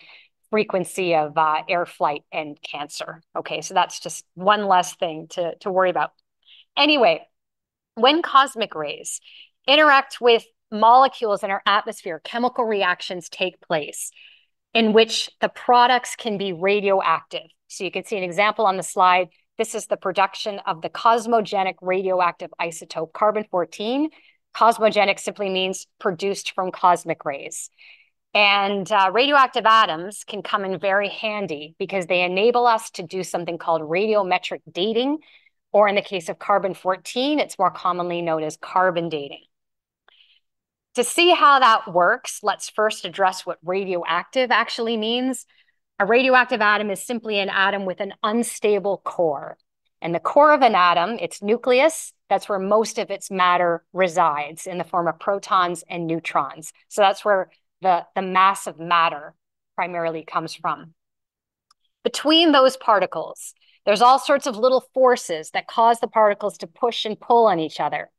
frequency of uh, air flight and cancer. Okay, so that's just one less thing to, to worry about. Anyway, when cosmic rays interact with molecules in our atmosphere, chemical reactions take place in which the products can be radioactive. So you can see an example on the slide. This is the production of the cosmogenic radioactive isotope carbon-14. Cosmogenic simply means produced from cosmic rays. And uh, radioactive atoms can come in very handy because they enable us to do something called radiometric dating, or in the case of carbon-14, it's more commonly known as carbon dating. To see how that works, let's first address what radioactive actually means. A radioactive atom is simply an atom with an unstable core. And the core of an atom, its nucleus, that's where most of its matter resides in the form of protons and neutrons. So that's where the, the mass of matter primarily comes from. Between those particles, there's all sorts of little forces that cause the particles to push and pull on each other.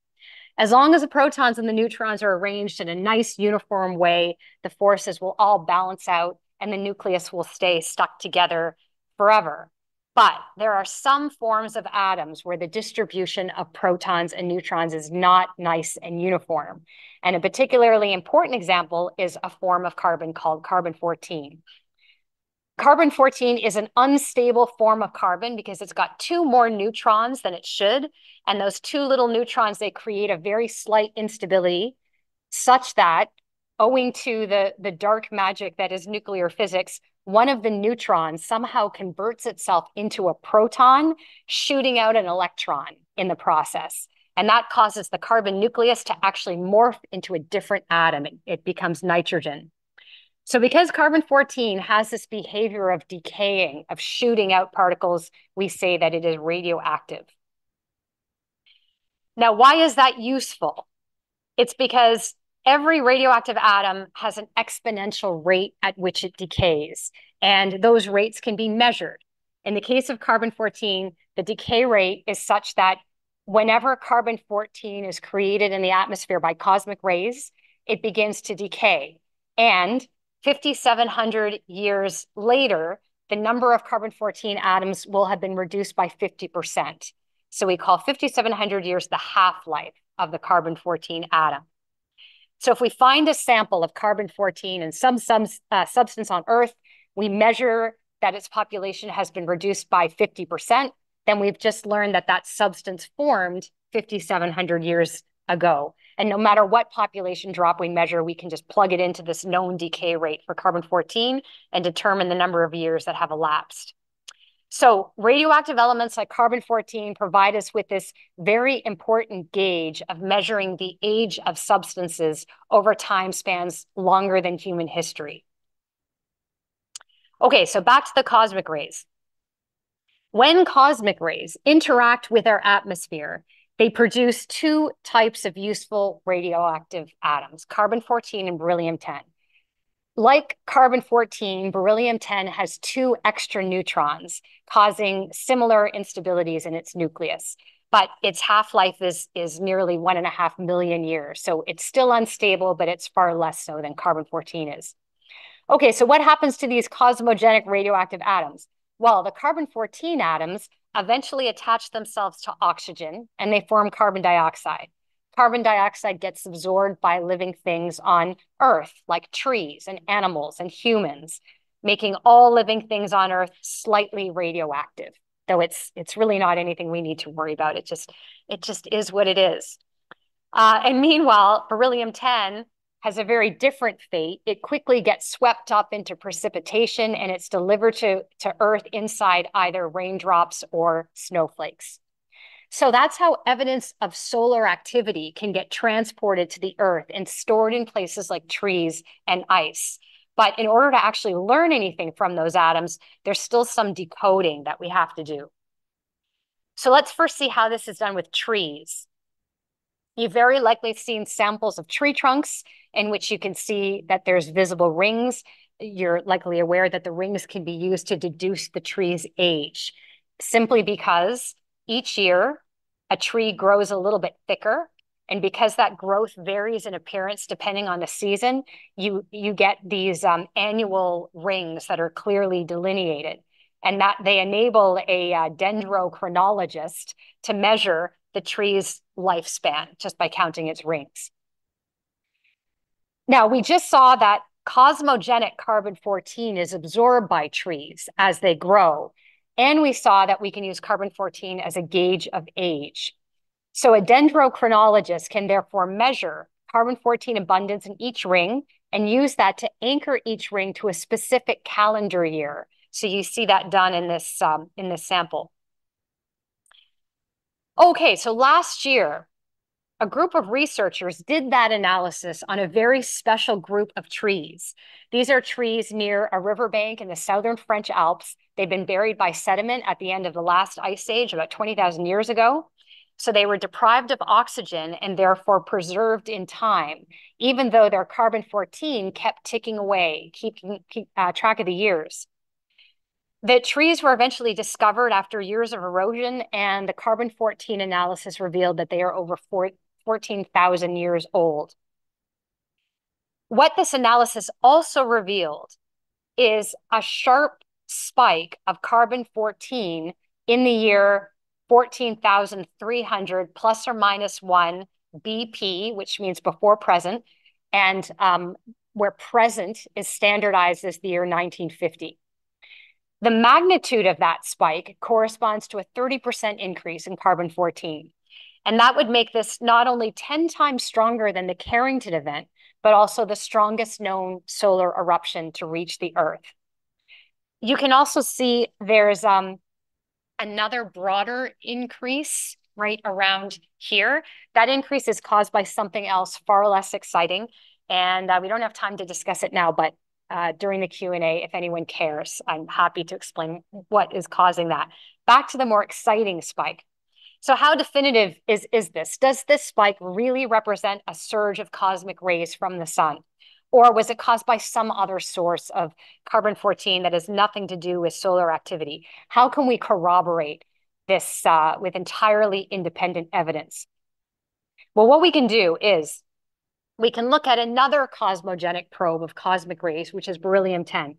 As long as the protons and the neutrons are arranged in a nice uniform way, the forces will all balance out and the nucleus will stay stuck together forever. But there are some forms of atoms where the distribution of protons and neutrons is not nice and uniform. And a particularly important example is a form of carbon called carbon-14. Carbon-14 is an unstable form of carbon because it's got two more neutrons than it should. And those two little neutrons, they create a very slight instability such that owing to the, the dark magic that is nuclear physics, one of the neutrons somehow converts itself into a proton, shooting out an electron in the process. And that causes the carbon nucleus to actually morph into a different atom. It, it becomes nitrogen. So because carbon-14 has this behavior of decaying, of shooting out particles, we say that it is radioactive. Now, why is that useful? It's because every radioactive atom has an exponential rate at which it decays, and those rates can be measured. In the case of carbon-14, the decay rate is such that whenever carbon-14 is created in the atmosphere by cosmic rays, it begins to decay. And 5,700 years later, the number of carbon-14 atoms will have been reduced by 50%. So we call 5,700 years the half-life of the carbon-14 atom. So if we find a sample of carbon-14 and some, some uh, substance on Earth, we measure that its population has been reduced by 50%, then we've just learned that that substance formed 5,700 years ago. And no matter what population drop we measure, we can just plug it into this known decay rate for carbon-14 and determine the number of years that have elapsed. So radioactive elements like carbon-14 provide us with this very important gauge of measuring the age of substances over time spans longer than human history. Okay, so back to the cosmic rays. When cosmic rays interact with our atmosphere, they produce two types of useful radioactive atoms, carbon-14 and beryllium-10. Like carbon-14, beryllium-10 has two extra neutrons, causing similar instabilities in its nucleus. But its half-life is, is nearly one and a half million years. So it's still unstable, but it's far less so than carbon-14 is. Okay, so what happens to these cosmogenic radioactive atoms? Well, the carbon-14 atoms eventually attach themselves to oxygen and they form carbon dioxide carbon dioxide gets absorbed by living things on Earth, like trees and animals and humans, making all living things on Earth slightly radioactive. Though it's it's really not anything we need to worry about. It just it just is what it is. Uh, and meanwhile, beryllium 10 has a very different fate. It quickly gets swept up into precipitation and it's delivered to, to Earth inside either raindrops or snowflakes. So that's how evidence of solar activity can get transported to the earth and stored in places like trees and ice. But in order to actually learn anything from those atoms, there's still some decoding that we have to do. So let's first see how this is done with trees. You've very likely seen samples of tree trunks in which you can see that there's visible rings. You're likely aware that the rings can be used to deduce the tree's age, simply because each year, a tree grows a little bit thicker. And because that growth varies in appearance depending on the season, you, you get these um, annual rings that are clearly delineated. And that they enable a uh, dendrochronologist to measure the tree's lifespan just by counting its rings. Now, we just saw that cosmogenic carbon-14 is absorbed by trees as they grow. And we saw that we can use carbon-14 as a gauge of age. So a dendrochronologist can therefore measure carbon-14 abundance in each ring and use that to anchor each ring to a specific calendar year. So you see that done in this, um, in this sample. Okay, so last year, a group of researchers did that analysis on a very special group of trees. These are trees near a riverbank in the southern French Alps. They've been buried by sediment at the end of the last ice age about 20,000 years ago. So they were deprived of oxygen and therefore preserved in time, even though their carbon-14 kept ticking away, keeping keep, uh, track of the years. The trees were eventually discovered after years of erosion, and the carbon-14 analysis revealed that they are over 14,000 years old. What this analysis also revealed is a sharp spike of carbon-14 in the year 14,300 plus or minus one BP, which means before present, and um, where present is standardized as the year 1950. The magnitude of that spike corresponds to a 30% increase in carbon-14. And that would make this not only 10 times stronger than the Carrington event, but also the strongest known solar eruption to reach the Earth. You can also see there's um, another broader increase right around here. That increase is caused by something else far less exciting. And uh, we don't have time to discuss it now, but uh, during the Q&A, if anyone cares, I'm happy to explain what is causing that. Back to the more exciting spike. So how definitive is, is this? Does this spike really represent a surge of cosmic rays from the sun? Or was it caused by some other source of carbon-14 that has nothing to do with solar activity? How can we corroborate this uh, with entirely independent evidence? Well, what we can do is we can look at another cosmogenic probe of cosmic rays, which is beryllium-10.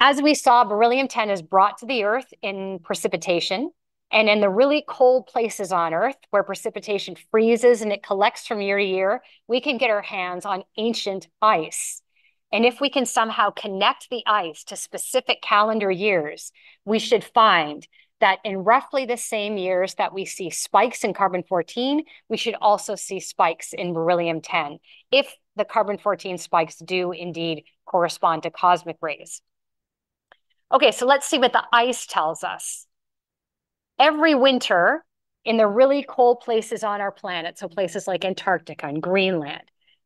As we saw, beryllium-10 is brought to the Earth in precipitation. And in the really cold places on Earth where precipitation freezes and it collects from year to year, we can get our hands on ancient ice. And if we can somehow connect the ice to specific calendar years, we should find that in roughly the same years that we see spikes in carbon-14, we should also see spikes in beryllium-10, if the carbon-14 spikes do indeed correspond to cosmic rays. Okay, so let's see what the ice tells us every winter in the really cold places on our planet, so places like Antarctica and Greenland,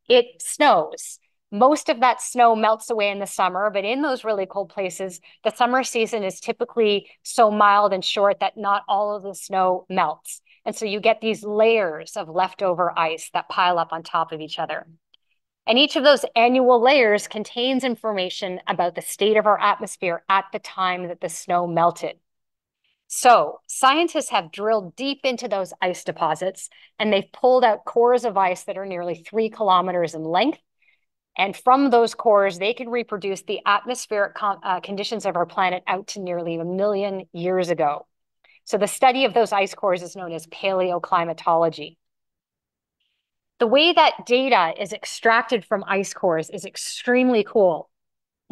it snows. Most of that snow melts away in the summer, but in those really cold places, the summer season is typically so mild and short that not all of the snow melts. And so you get these layers of leftover ice that pile up on top of each other. And each of those annual layers contains information about the state of our atmosphere at the time that the snow melted. So scientists have drilled deep into those ice deposits and they've pulled out cores of ice that are nearly three kilometers in length. And from those cores, they can reproduce the atmospheric uh, conditions of our planet out to nearly a million years ago. So the study of those ice cores is known as paleoclimatology. The way that data is extracted from ice cores is extremely cool.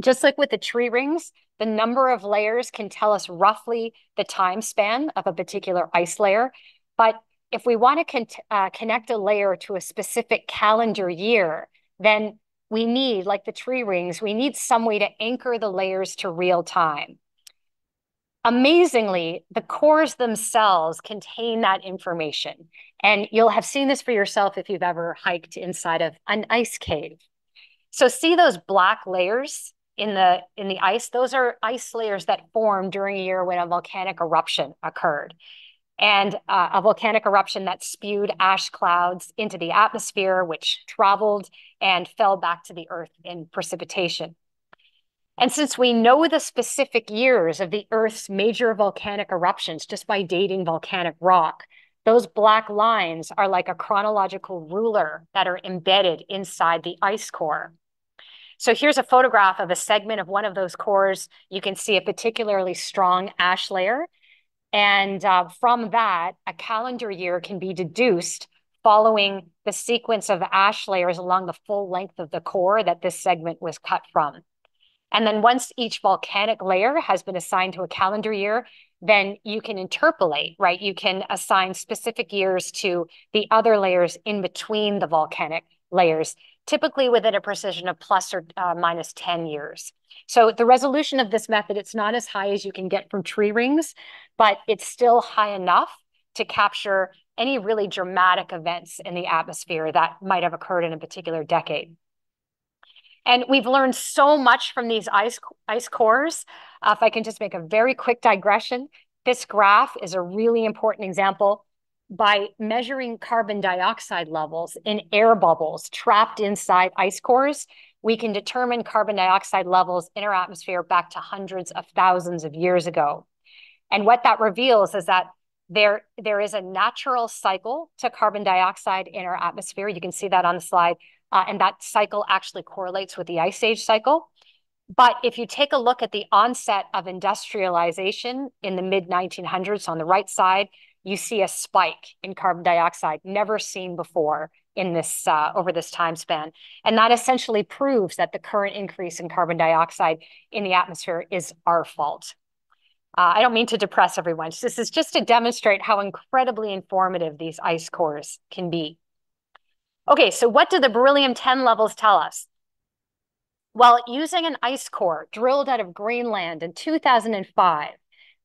Just like with the tree rings, the number of layers can tell us roughly the time span of a particular ice layer. But if we want to con uh, connect a layer to a specific calendar year, then we need, like the tree rings, we need some way to anchor the layers to real time. Amazingly, the cores themselves contain that information. And you'll have seen this for yourself if you've ever hiked inside of an ice cave. So see those black layers in the in the ice? Those are ice layers that formed during a year when a volcanic eruption occurred. And uh, a volcanic eruption that spewed ash clouds into the atmosphere, which traveled and fell back to the earth in precipitation. And since we know the specific years of the Earth's major volcanic eruptions just by dating volcanic rock, those black lines are like a chronological ruler that are embedded inside the ice core. So here's a photograph of a segment of one of those cores. You can see a particularly strong ash layer. And uh, from that, a calendar year can be deduced following the sequence of ash layers along the full length of the core that this segment was cut from. And then once each volcanic layer has been assigned to a calendar year, then you can interpolate, right? You can assign specific years to the other layers in between the volcanic layers, typically within a precision of plus or uh, minus 10 years. So the resolution of this method, it's not as high as you can get from tree rings, but it's still high enough to capture any really dramatic events in the atmosphere that might have occurred in a particular decade. And we've learned so much from these ice, ice cores. Uh, if I can just make a very quick digression, this graph is a really important example. By measuring carbon dioxide levels in air bubbles trapped inside ice cores, we can determine carbon dioxide levels in our atmosphere back to hundreds of thousands of years ago. And what that reveals is that there, there is a natural cycle to carbon dioxide in our atmosphere. You can see that on the slide. Uh, and that cycle actually correlates with the ice age cycle. But if you take a look at the onset of industrialization in the mid 1900s on the right side, you see a spike in carbon dioxide never seen before in this uh, over this time span. And that essentially proves that the current increase in carbon dioxide in the atmosphere is our fault. Uh, I don't mean to depress everyone. This is just to demonstrate how incredibly informative these ice cores can be. Okay, so what do the beryllium-10 levels tell us? Well, using an ice core drilled out of Greenland in 2005,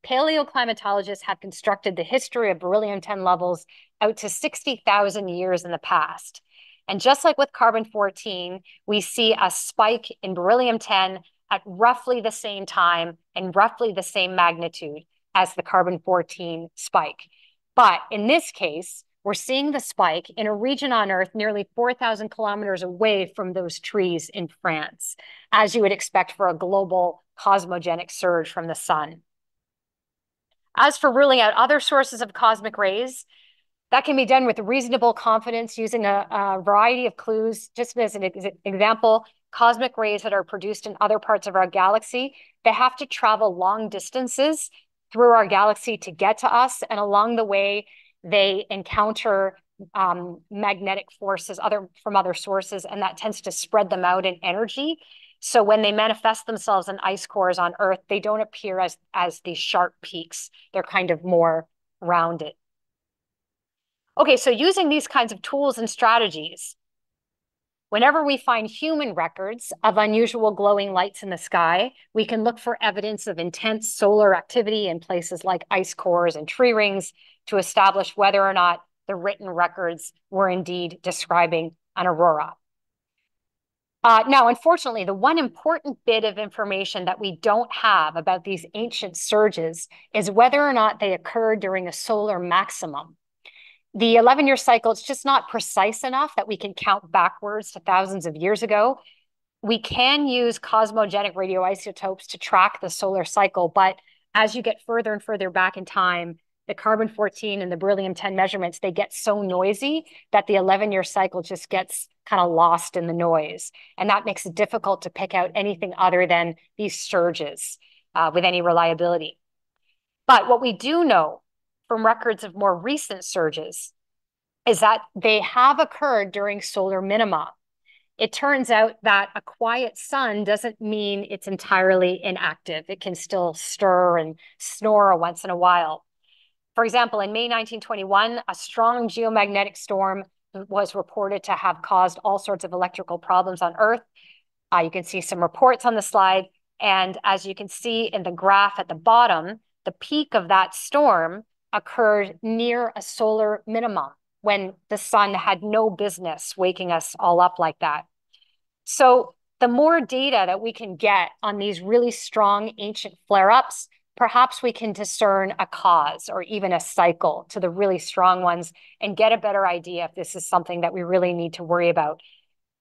paleoclimatologists have constructed the history of beryllium-10 levels out to 60,000 years in the past. And just like with carbon-14, we see a spike in beryllium-10 at roughly the same time and roughly the same magnitude as the carbon-14 spike. But in this case, we're seeing the spike in a region on Earth nearly 4,000 kilometers away from those trees in France, as you would expect for a global cosmogenic surge from the sun. As for ruling out other sources of cosmic rays, that can be done with reasonable confidence using a, a variety of clues. Just as an ex example, cosmic rays that are produced in other parts of our galaxy, they have to travel long distances through our galaxy to get to us. And along the way, they encounter um, magnetic forces other from other sources, and that tends to spread them out in energy. So when they manifest themselves in ice cores on Earth, they don't appear as, as these sharp peaks. They're kind of more rounded. Okay, so using these kinds of tools and strategies, whenever we find human records of unusual glowing lights in the sky, we can look for evidence of intense solar activity in places like ice cores and tree rings to establish whether or not the written records were indeed describing an aurora. Uh, now, unfortunately, the one important bit of information that we don't have about these ancient surges is whether or not they occurred during a solar maximum. The 11 year cycle, it's just not precise enough that we can count backwards to thousands of years ago. We can use cosmogenic radioisotopes to track the solar cycle, but as you get further and further back in time, the carbon 14 and the beryllium 10 measurements, they get so noisy that the 11 year cycle just gets kind of lost in the noise. And that makes it difficult to pick out anything other than these surges uh, with any reliability. But what we do know from records of more recent surges is that they have occurred during solar minima. It turns out that a quiet sun doesn't mean it's entirely inactive. It can still stir and snore once in a while. For example, in May 1921, a strong geomagnetic storm was reported to have caused all sorts of electrical problems on Earth. Uh, you can see some reports on the slide. And as you can see in the graph at the bottom, the peak of that storm occurred near a solar minimum when the sun had no business waking us all up like that. So the more data that we can get on these really strong ancient flare-ups, perhaps we can discern a cause or even a cycle to the really strong ones and get a better idea if this is something that we really need to worry about.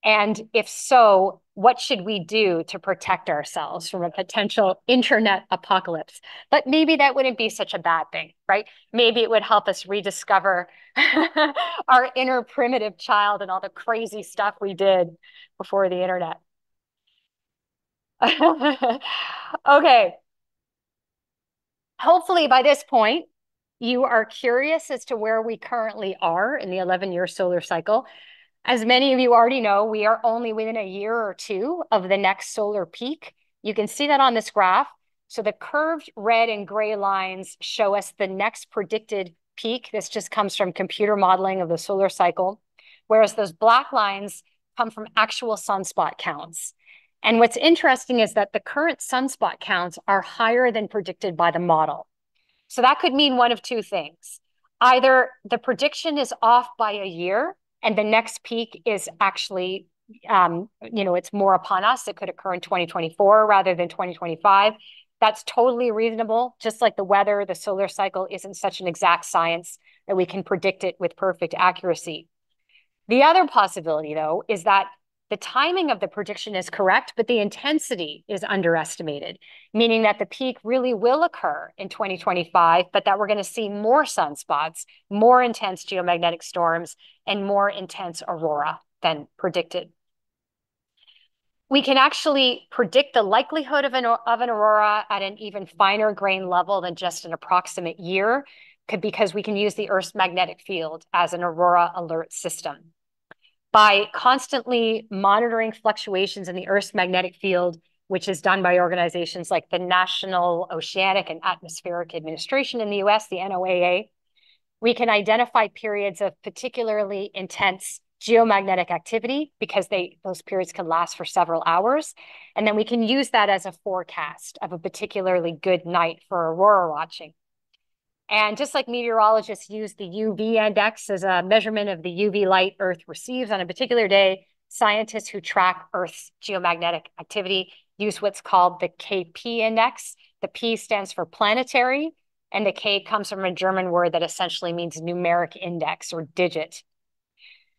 And if so, what should we do to protect ourselves from a potential internet apocalypse? But maybe that wouldn't be such a bad thing, right? Maybe it would help us rediscover our inner primitive child and all the crazy stuff we did before the internet. okay, hopefully by this point, you are curious as to where we currently are in the 11 year solar cycle. As many of you already know, we are only within a year or two of the next solar peak. You can see that on this graph. So the curved red and gray lines show us the next predicted peak. This just comes from computer modeling of the solar cycle, whereas those black lines come from actual sunspot counts. And what's interesting is that the current sunspot counts are higher than predicted by the model. So that could mean one of two things. Either the prediction is off by a year and the next peak is actually, um, you know, it's more upon us. It could occur in 2024 rather than 2025. That's totally reasonable. Just like the weather, the solar cycle isn't such an exact science that we can predict it with perfect accuracy. The other possibility, though, is that the timing of the prediction is correct, but the intensity is underestimated, meaning that the peak really will occur in 2025, but that we're going to see more sunspots, more intense geomagnetic storms, and more intense aurora than predicted. We can actually predict the likelihood of an, of an aurora at an even finer grain level than just an approximate year, because we can use the Earth's magnetic field as an aurora alert system by constantly monitoring fluctuations in the Earth's magnetic field, which is done by organizations like the National Oceanic and Atmospheric Administration in the US, the NOAA, we can identify periods of particularly intense geomagnetic activity because they those periods can last for several hours. And then we can use that as a forecast of a particularly good night for aurora watching. And just like meteorologists use the UV index as a measurement of the UV light Earth receives on a particular day, scientists who track Earth's geomagnetic activity use what's called the KP index. The P stands for planetary, and the K comes from a German word that essentially means numeric index or digit.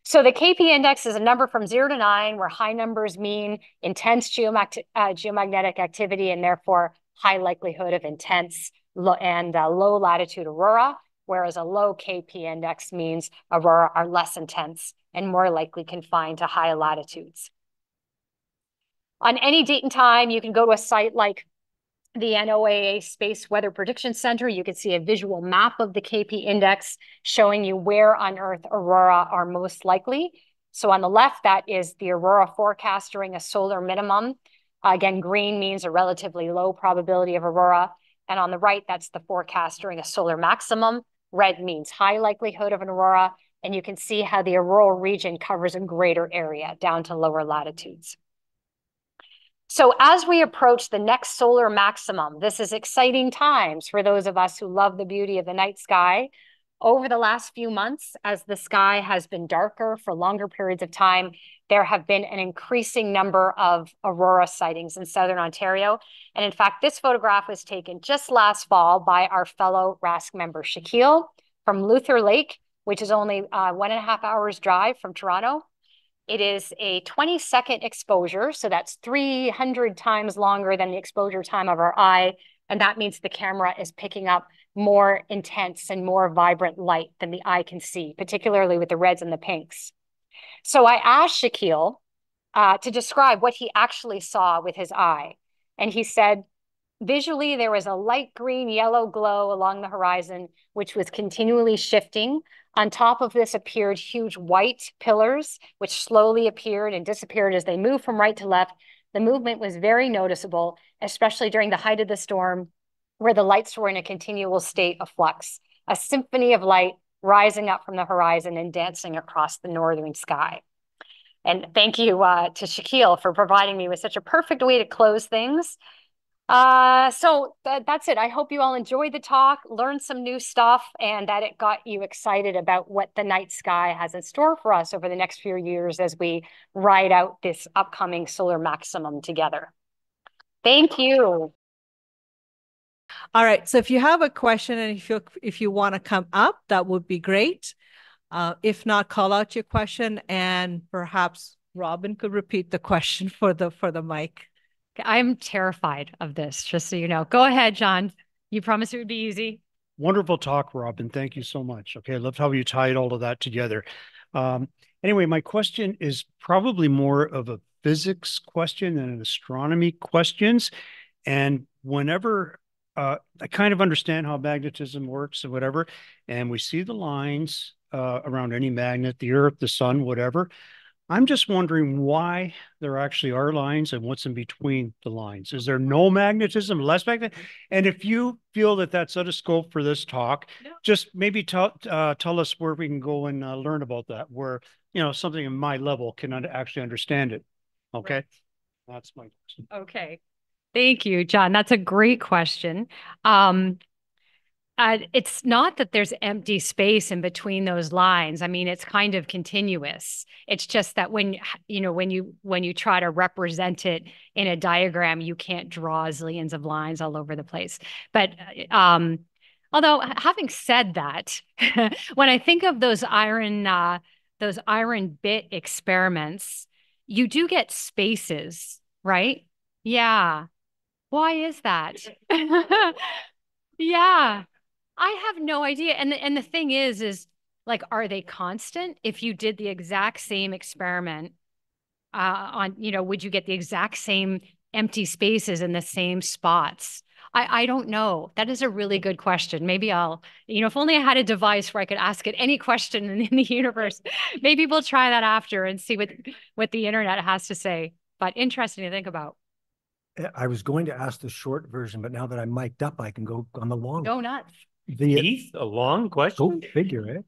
So the KP index is a number from zero to nine, where high numbers mean intense uh, geomagnetic activity and therefore high likelihood of intense and uh, low latitude aurora, whereas a low KP index means aurora are less intense and more likely confined to high latitudes. On any date and time, you can go to a site like the NOAA Space Weather Prediction Center. You can see a visual map of the KP index showing you where on Earth aurora are most likely. So on the left, that is the aurora forecast during a solar minimum. again, green means a relatively low probability of aurora. And on the right, that's the forecast during a solar maximum. Red means high likelihood of an aurora. And you can see how the auroral region covers a greater area down to lower latitudes. So as we approach the next solar maximum, this is exciting times for those of us who love the beauty of the night sky. Over the last few months, as the sky has been darker for longer periods of time, there have been an increasing number of aurora sightings in Southern Ontario. And in fact, this photograph was taken just last fall by our fellow RASC member, Shaquille, from Luther Lake, which is only uh, one and a half hours drive from Toronto. It is a 20 second exposure. So that's 300 times longer than the exposure time of our eye. And that means the camera is picking up more intense and more vibrant light than the eye can see, particularly with the reds and the pinks. So I asked Shaquille uh, to describe what he actually saw with his eye. And he said, visually, there was a light green yellow glow along the horizon, which was continually shifting. On top of this appeared huge white pillars, which slowly appeared and disappeared as they moved from right to left. The movement was very noticeable, especially during the height of the storm where the lights were in a continual state of flux, a symphony of light rising up from the horizon and dancing across the northern sky. And thank you uh, to Shaquille for providing me with such a perfect way to close things. Uh, so th that's it. I hope you all enjoyed the talk, learned some new stuff, and that it got you excited about what the night sky has in store for us over the next few years as we ride out this upcoming solar maximum together. Thank you. All right. So if you have a question and if you if you want to come up, that would be great. Uh, if not, call out your question and perhaps Robin could repeat the question for the for the mic. I'm terrified of this, just so you know. Go ahead, John. You promised it would be easy. Wonderful talk, Robin. Thank you so much. Okay, I loved how you tied all of that together. Um, anyway, my question is probably more of a physics question than an astronomy questions. And whenever uh, I kind of understand how magnetism works and whatever. And we see the lines uh, around any magnet, the Earth, the sun, whatever. I'm just wondering why there actually are lines and what's in between the lines. Is there no magnetism, less magnet? And if you feel that that's out of scope for this talk, no. just maybe tell uh, tell us where we can go and uh, learn about that, where you know something in my level can actually understand it. Okay, right. that's my question. Okay. Thank you, John. That's a great question. Um, uh, it's not that there's empty space in between those lines. I mean, it's kind of continuous. It's just that when you know when you when you try to represent it in a diagram, you can't draw zillions of lines all over the place. But um, although having said that, when I think of those iron uh, those iron bit experiments, you do get spaces, right? Yeah. Why is that? yeah. I have no idea. And the, and the thing is, is like, are they constant? If you did the exact same experiment uh, on, you know, would you get the exact same empty spaces in the same spots? I, I don't know. That is a really good question. Maybe I'll, you know, if only I had a device where I could ask it any question in, in the universe. Maybe we'll try that after and see what what the internet has to say. But interesting to think about. Eh, I was going to ask the short version, but now that I'm mic'd up, I can go on the long. Go nuts. The Keith, a long question. Go figure it.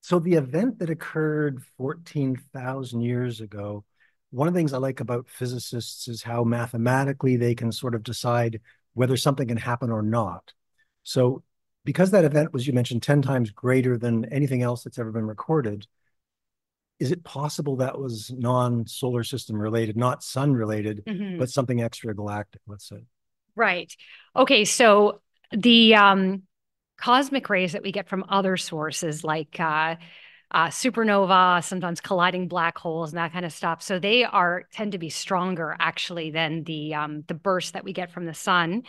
So the event that occurred 14,000 years ago, one of the things I like about physicists is how mathematically they can sort of decide whether something can happen or not. So because that event was, you mentioned, 10 times greater than anything else that's ever been recorded, is it possible that was non-solar system related, not sun related, mm-hmm. but something extragalactic, let's say? Right. Okay. So the um, cosmic rays that we get from other sources like uh, uh, supernova, sometimes colliding black holes and that kind of stuff. So they are tend to be stronger actually than the um, the bursts that we get from the sun.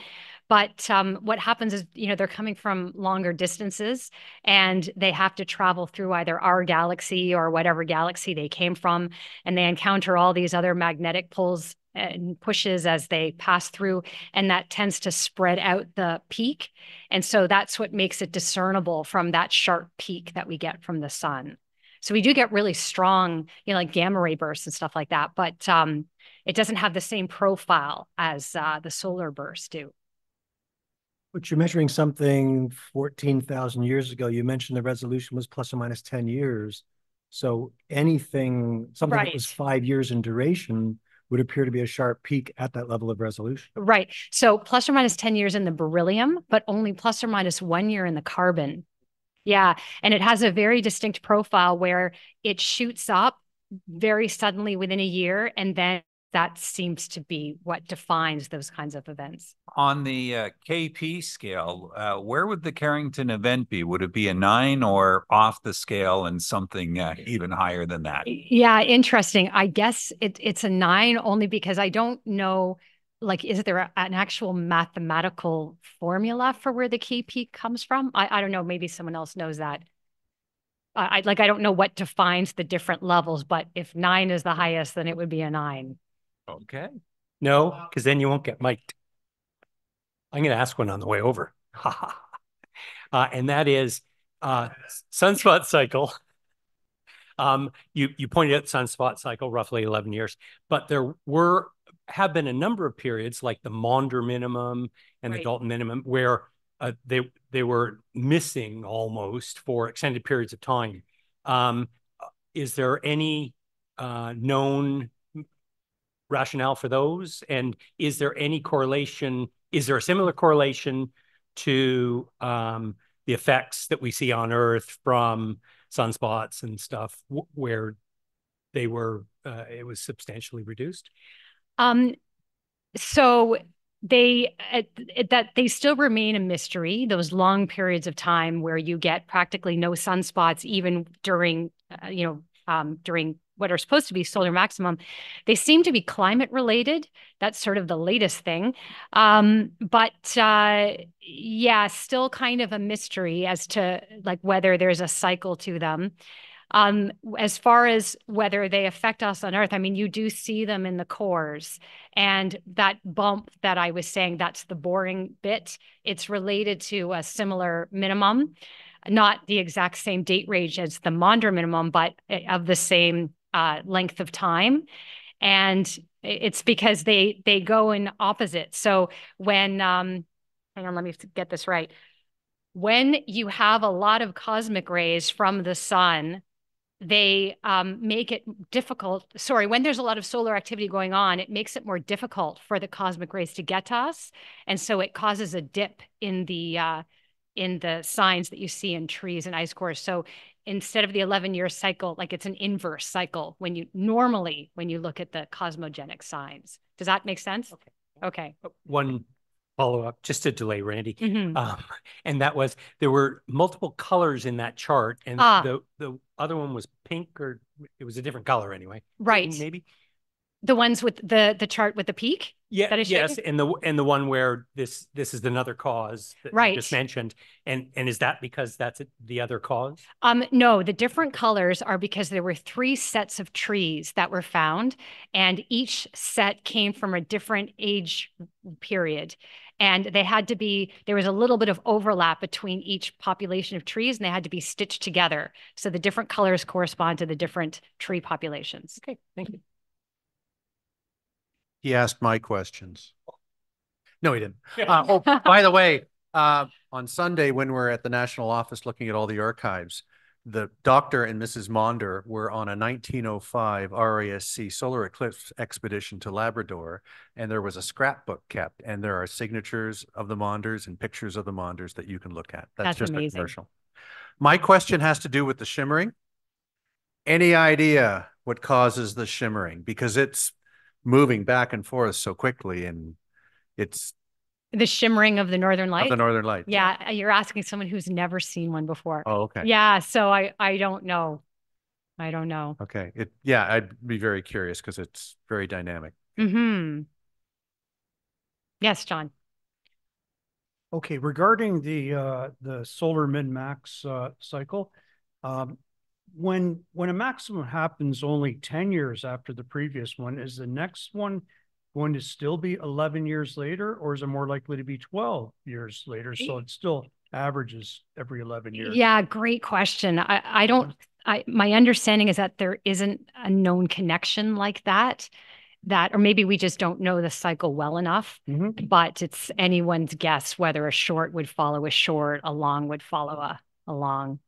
But um, what happens is, you know, they're coming from longer distances and they have to travel through either our galaxy or whatever galaxy they came from. And they encounter all these other magnetic pulls and pushes as they pass through. And that tends to spread out the peak. And so that's what makes it discernible from that sharp peak that we get from the sun. So we do get really strong, you know, like gamma ray bursts and stuff like that. But um, it doesn't have the same profile as uh, the solar bursts do. But you're measuring something 14,000 years ago. You mentioned the resolution was plus or minus 10 years. So anything, something right. that was five years in duration would appear to be a sharp peak at that level of resolution. Right. So plus or minus 10 years in the beryllium, but only plus or minus one year in the carbon. Yeah. And it has a very distinct profile where it shoots up very suddenly within a year and then that seems to be what defines those kinds of events. On the uh, KP scale, uh, where would the Carrington event be? Would it be a nine or off the scale and something uh, even higher than that? Yeah, interesting. I guess it, it's a nine only because I don't know, like, is there a, an actual mathematical formula for where the KP comes from? I, I don't know. Maybe someone else knows that. I, I like I don't know what defines the different levels, but if nine is the highest, then it would be a nine. Okay. No, because then you won't get mic'd. I'm going to ask one on the way over. uh, and that is uh, sunspot cycle. Um, you you pointed out sunspot cycle roughly 11 years, but there were have been a number of periods like the Maunder minimum and Right. the Dalton minimum where uh, they they were missing almost for extended periods of time. Um, is there any uh, known rationale for those? And is there any correlation? Is there a similar correlation to um, the effects that we see on Earth from sunspots and stuff, where they were uh, it was substantially reduced? Um, so they uh, that they still remain a mystery. Those long periods of time where you get practically no sunspots, even during uh, you know um, during what are supposed to be solar maximum, they seem to be climate related. That's sort of the latest thing. Um, but uh, yeah, still kind of a mystery as to like whether there's a cycle to them. Um, as far as whether they affect us on Earth, I mean, you do see them in the cores. And that bump that I was saying, that's the boring bit. It's related to a similar minimum, not the exact same date range as the Maunder minimum, but eh, of the same uh, length of time. And it's because they they go in opposite. So when um, hang on, let me get this right. When you have a lot of cosmic rays from the sun, they um, make it difficult. Sorry, when there's a lot of solar activity going on, it makes it more difficult for the cosmic rays to get to us, and so it causes a dip in the uh, in the signs that you see in trees and ice cores. So instead of the 11 year cycle, like it's an inverse cycle when you normally when you look at the cosmogenic signs. Does that make sense? Okay. Okay. One follow up, just to delay Randy. Mhm. Um, and that was there were multiple colors in that chart, and Ah. the the other one was pink, or it was a different color anyway. Right. Maybe. The ones with the the chart with the peak. Yeah. that yes, you? and the and the one where this this is another cause that you Right. just mentioned, and and is that because that's the other cause? Um, no, the different colors are because there were three sets of trees that were found, and each set came from a different age period. And they had to be, there was a little bit of overlap between each population of trees, and they had to be stitched together. So the different colors correspond to the different tree populations. Okay, thank you. He asked my questions. No, he didn't. Uh, oh, by the way, uh, on Sunday, when we're at the national office looking at all the archives, the doctor and Mrs. Maunder were on a nineteen oh five RASC solar eclipse expedition to Labrador. And there was a scrapbook kept and there are signatures of the Maunders and pictures of the Maunders that you can look at. That's That's just a amazing. commercial. My question has to do with the shimmering. Any idea what causes the shimmering? Because it's moving back and forth so quickly and it's The shimmering of the northern of light. the northern light. Yeah, you're asking someone who's never seen one before. Oh, okay. Yeah, so I I don't know. I don't know. Okay. It, yeah, I'd be very curious because it's very dynamic. Hmm. Yes, John. Okay, regarding the uh the solar min-max uh cycle, um when when a maximum happens only 10 years after the previous one, is the next one going to still be 11 years later, or is it more likely to be 12 years later? So it still averages every 11 years. Yeah, great question. I, I don't, I, my understanding is that there isn't a known connection like that, that, or maybe we just don't know the cycle well enough, Mhm. but it's anyone's guess whether a short would follow a short, a long would follow a, a long.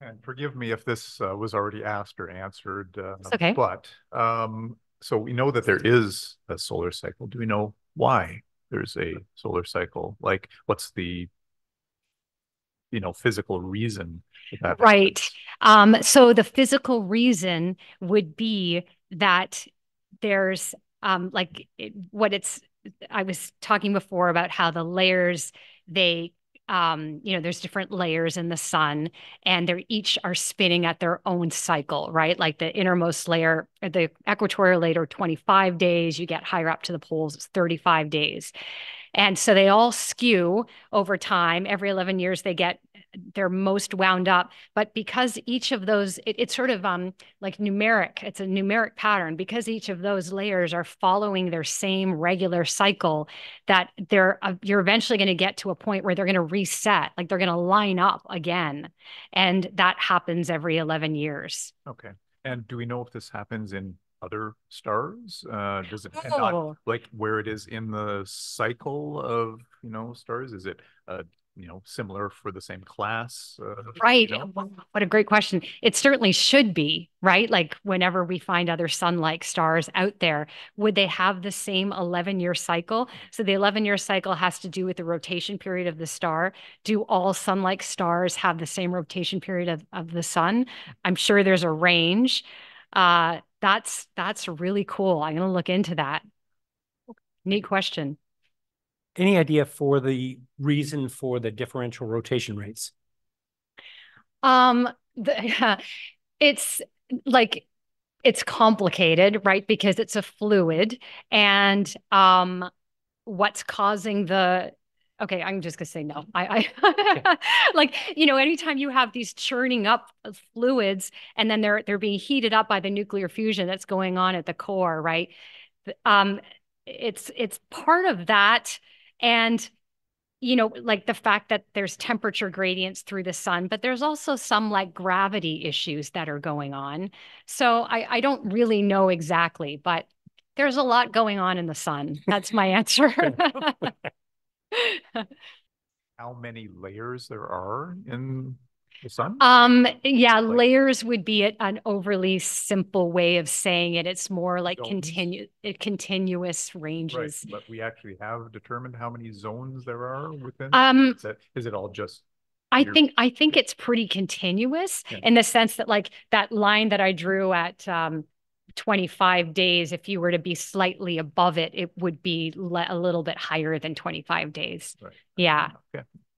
And forgive me if this uh, was already asked or answered. uh, okay. But, um, so we know that there is a solar cycle. Do we know why there's a solar cycle? Like, what's the you know, physical reason. Right. Um, so the physical reason would be that there's um like it, what it's I was talking before about how the layers they um you know there's different layers in the sun and they're each are spinning at their own cycle right? Like the innermost layer the equatorial layer 25 days you get higher up to the poles it's 35 days. And so they all skew over time. Every 11 years they get they're most wound up but because each of those it, it's sort of um like numeric it's a numeric pattern because each of those layers are following their same regular cycle that they're uh, you're eventually going to get to a point where they're going to reset like they're going to line up again and that happens every 11 years Okay. And do we know if this happens in other stars? Uh, does it depend on Oh. like where it is in the cycle of, you know, stars? Is it, uh, you know, similar for the same class? uh, you Right. know? What a great question. It certainly should be, right? Like whenever we find other sun-like stars out there, would they have the same 11-year cycle? So the 11-year cycle has to do with the rotation period of the star. Do all sun-like stars have the same rotation period of, of the sun? I'm sure there's a range. Uh, that's that's really cool. I'm gonna look into that. Neat question. Any idea for the reason for the differential rotation rates? Um, the, it's like it's complicated, right? Because it's a fluid, and um, what's causing the okay, I'm just gonna say no. I, I like you know, anytime you have these churning up of fluids, and then they're they're being heated up by the nuclear fusion that's going on at the core, right? Um, it's it's part of that, and you know, like the fact that there's temperature gradients through the sun, but there's also some like gravity issues that are going on. So I, I don't really know exactly, but there's a lot going on in the sun. That's my answer. How many layers there are in? Um, yeah, Like- layers would be an overly simple way of saying it. It's more like Zones? continue continuous Right, ranges. but we actually have determined how many zones there are within? Um, Is that, is it all just? I You're- think I think it's pretty continuous Yeah. in the sense that like that line that I drew at um 25 days, if you were to be slightly above it, it would be le- a little bit higher than 25 days. Right. Yeah. Okay,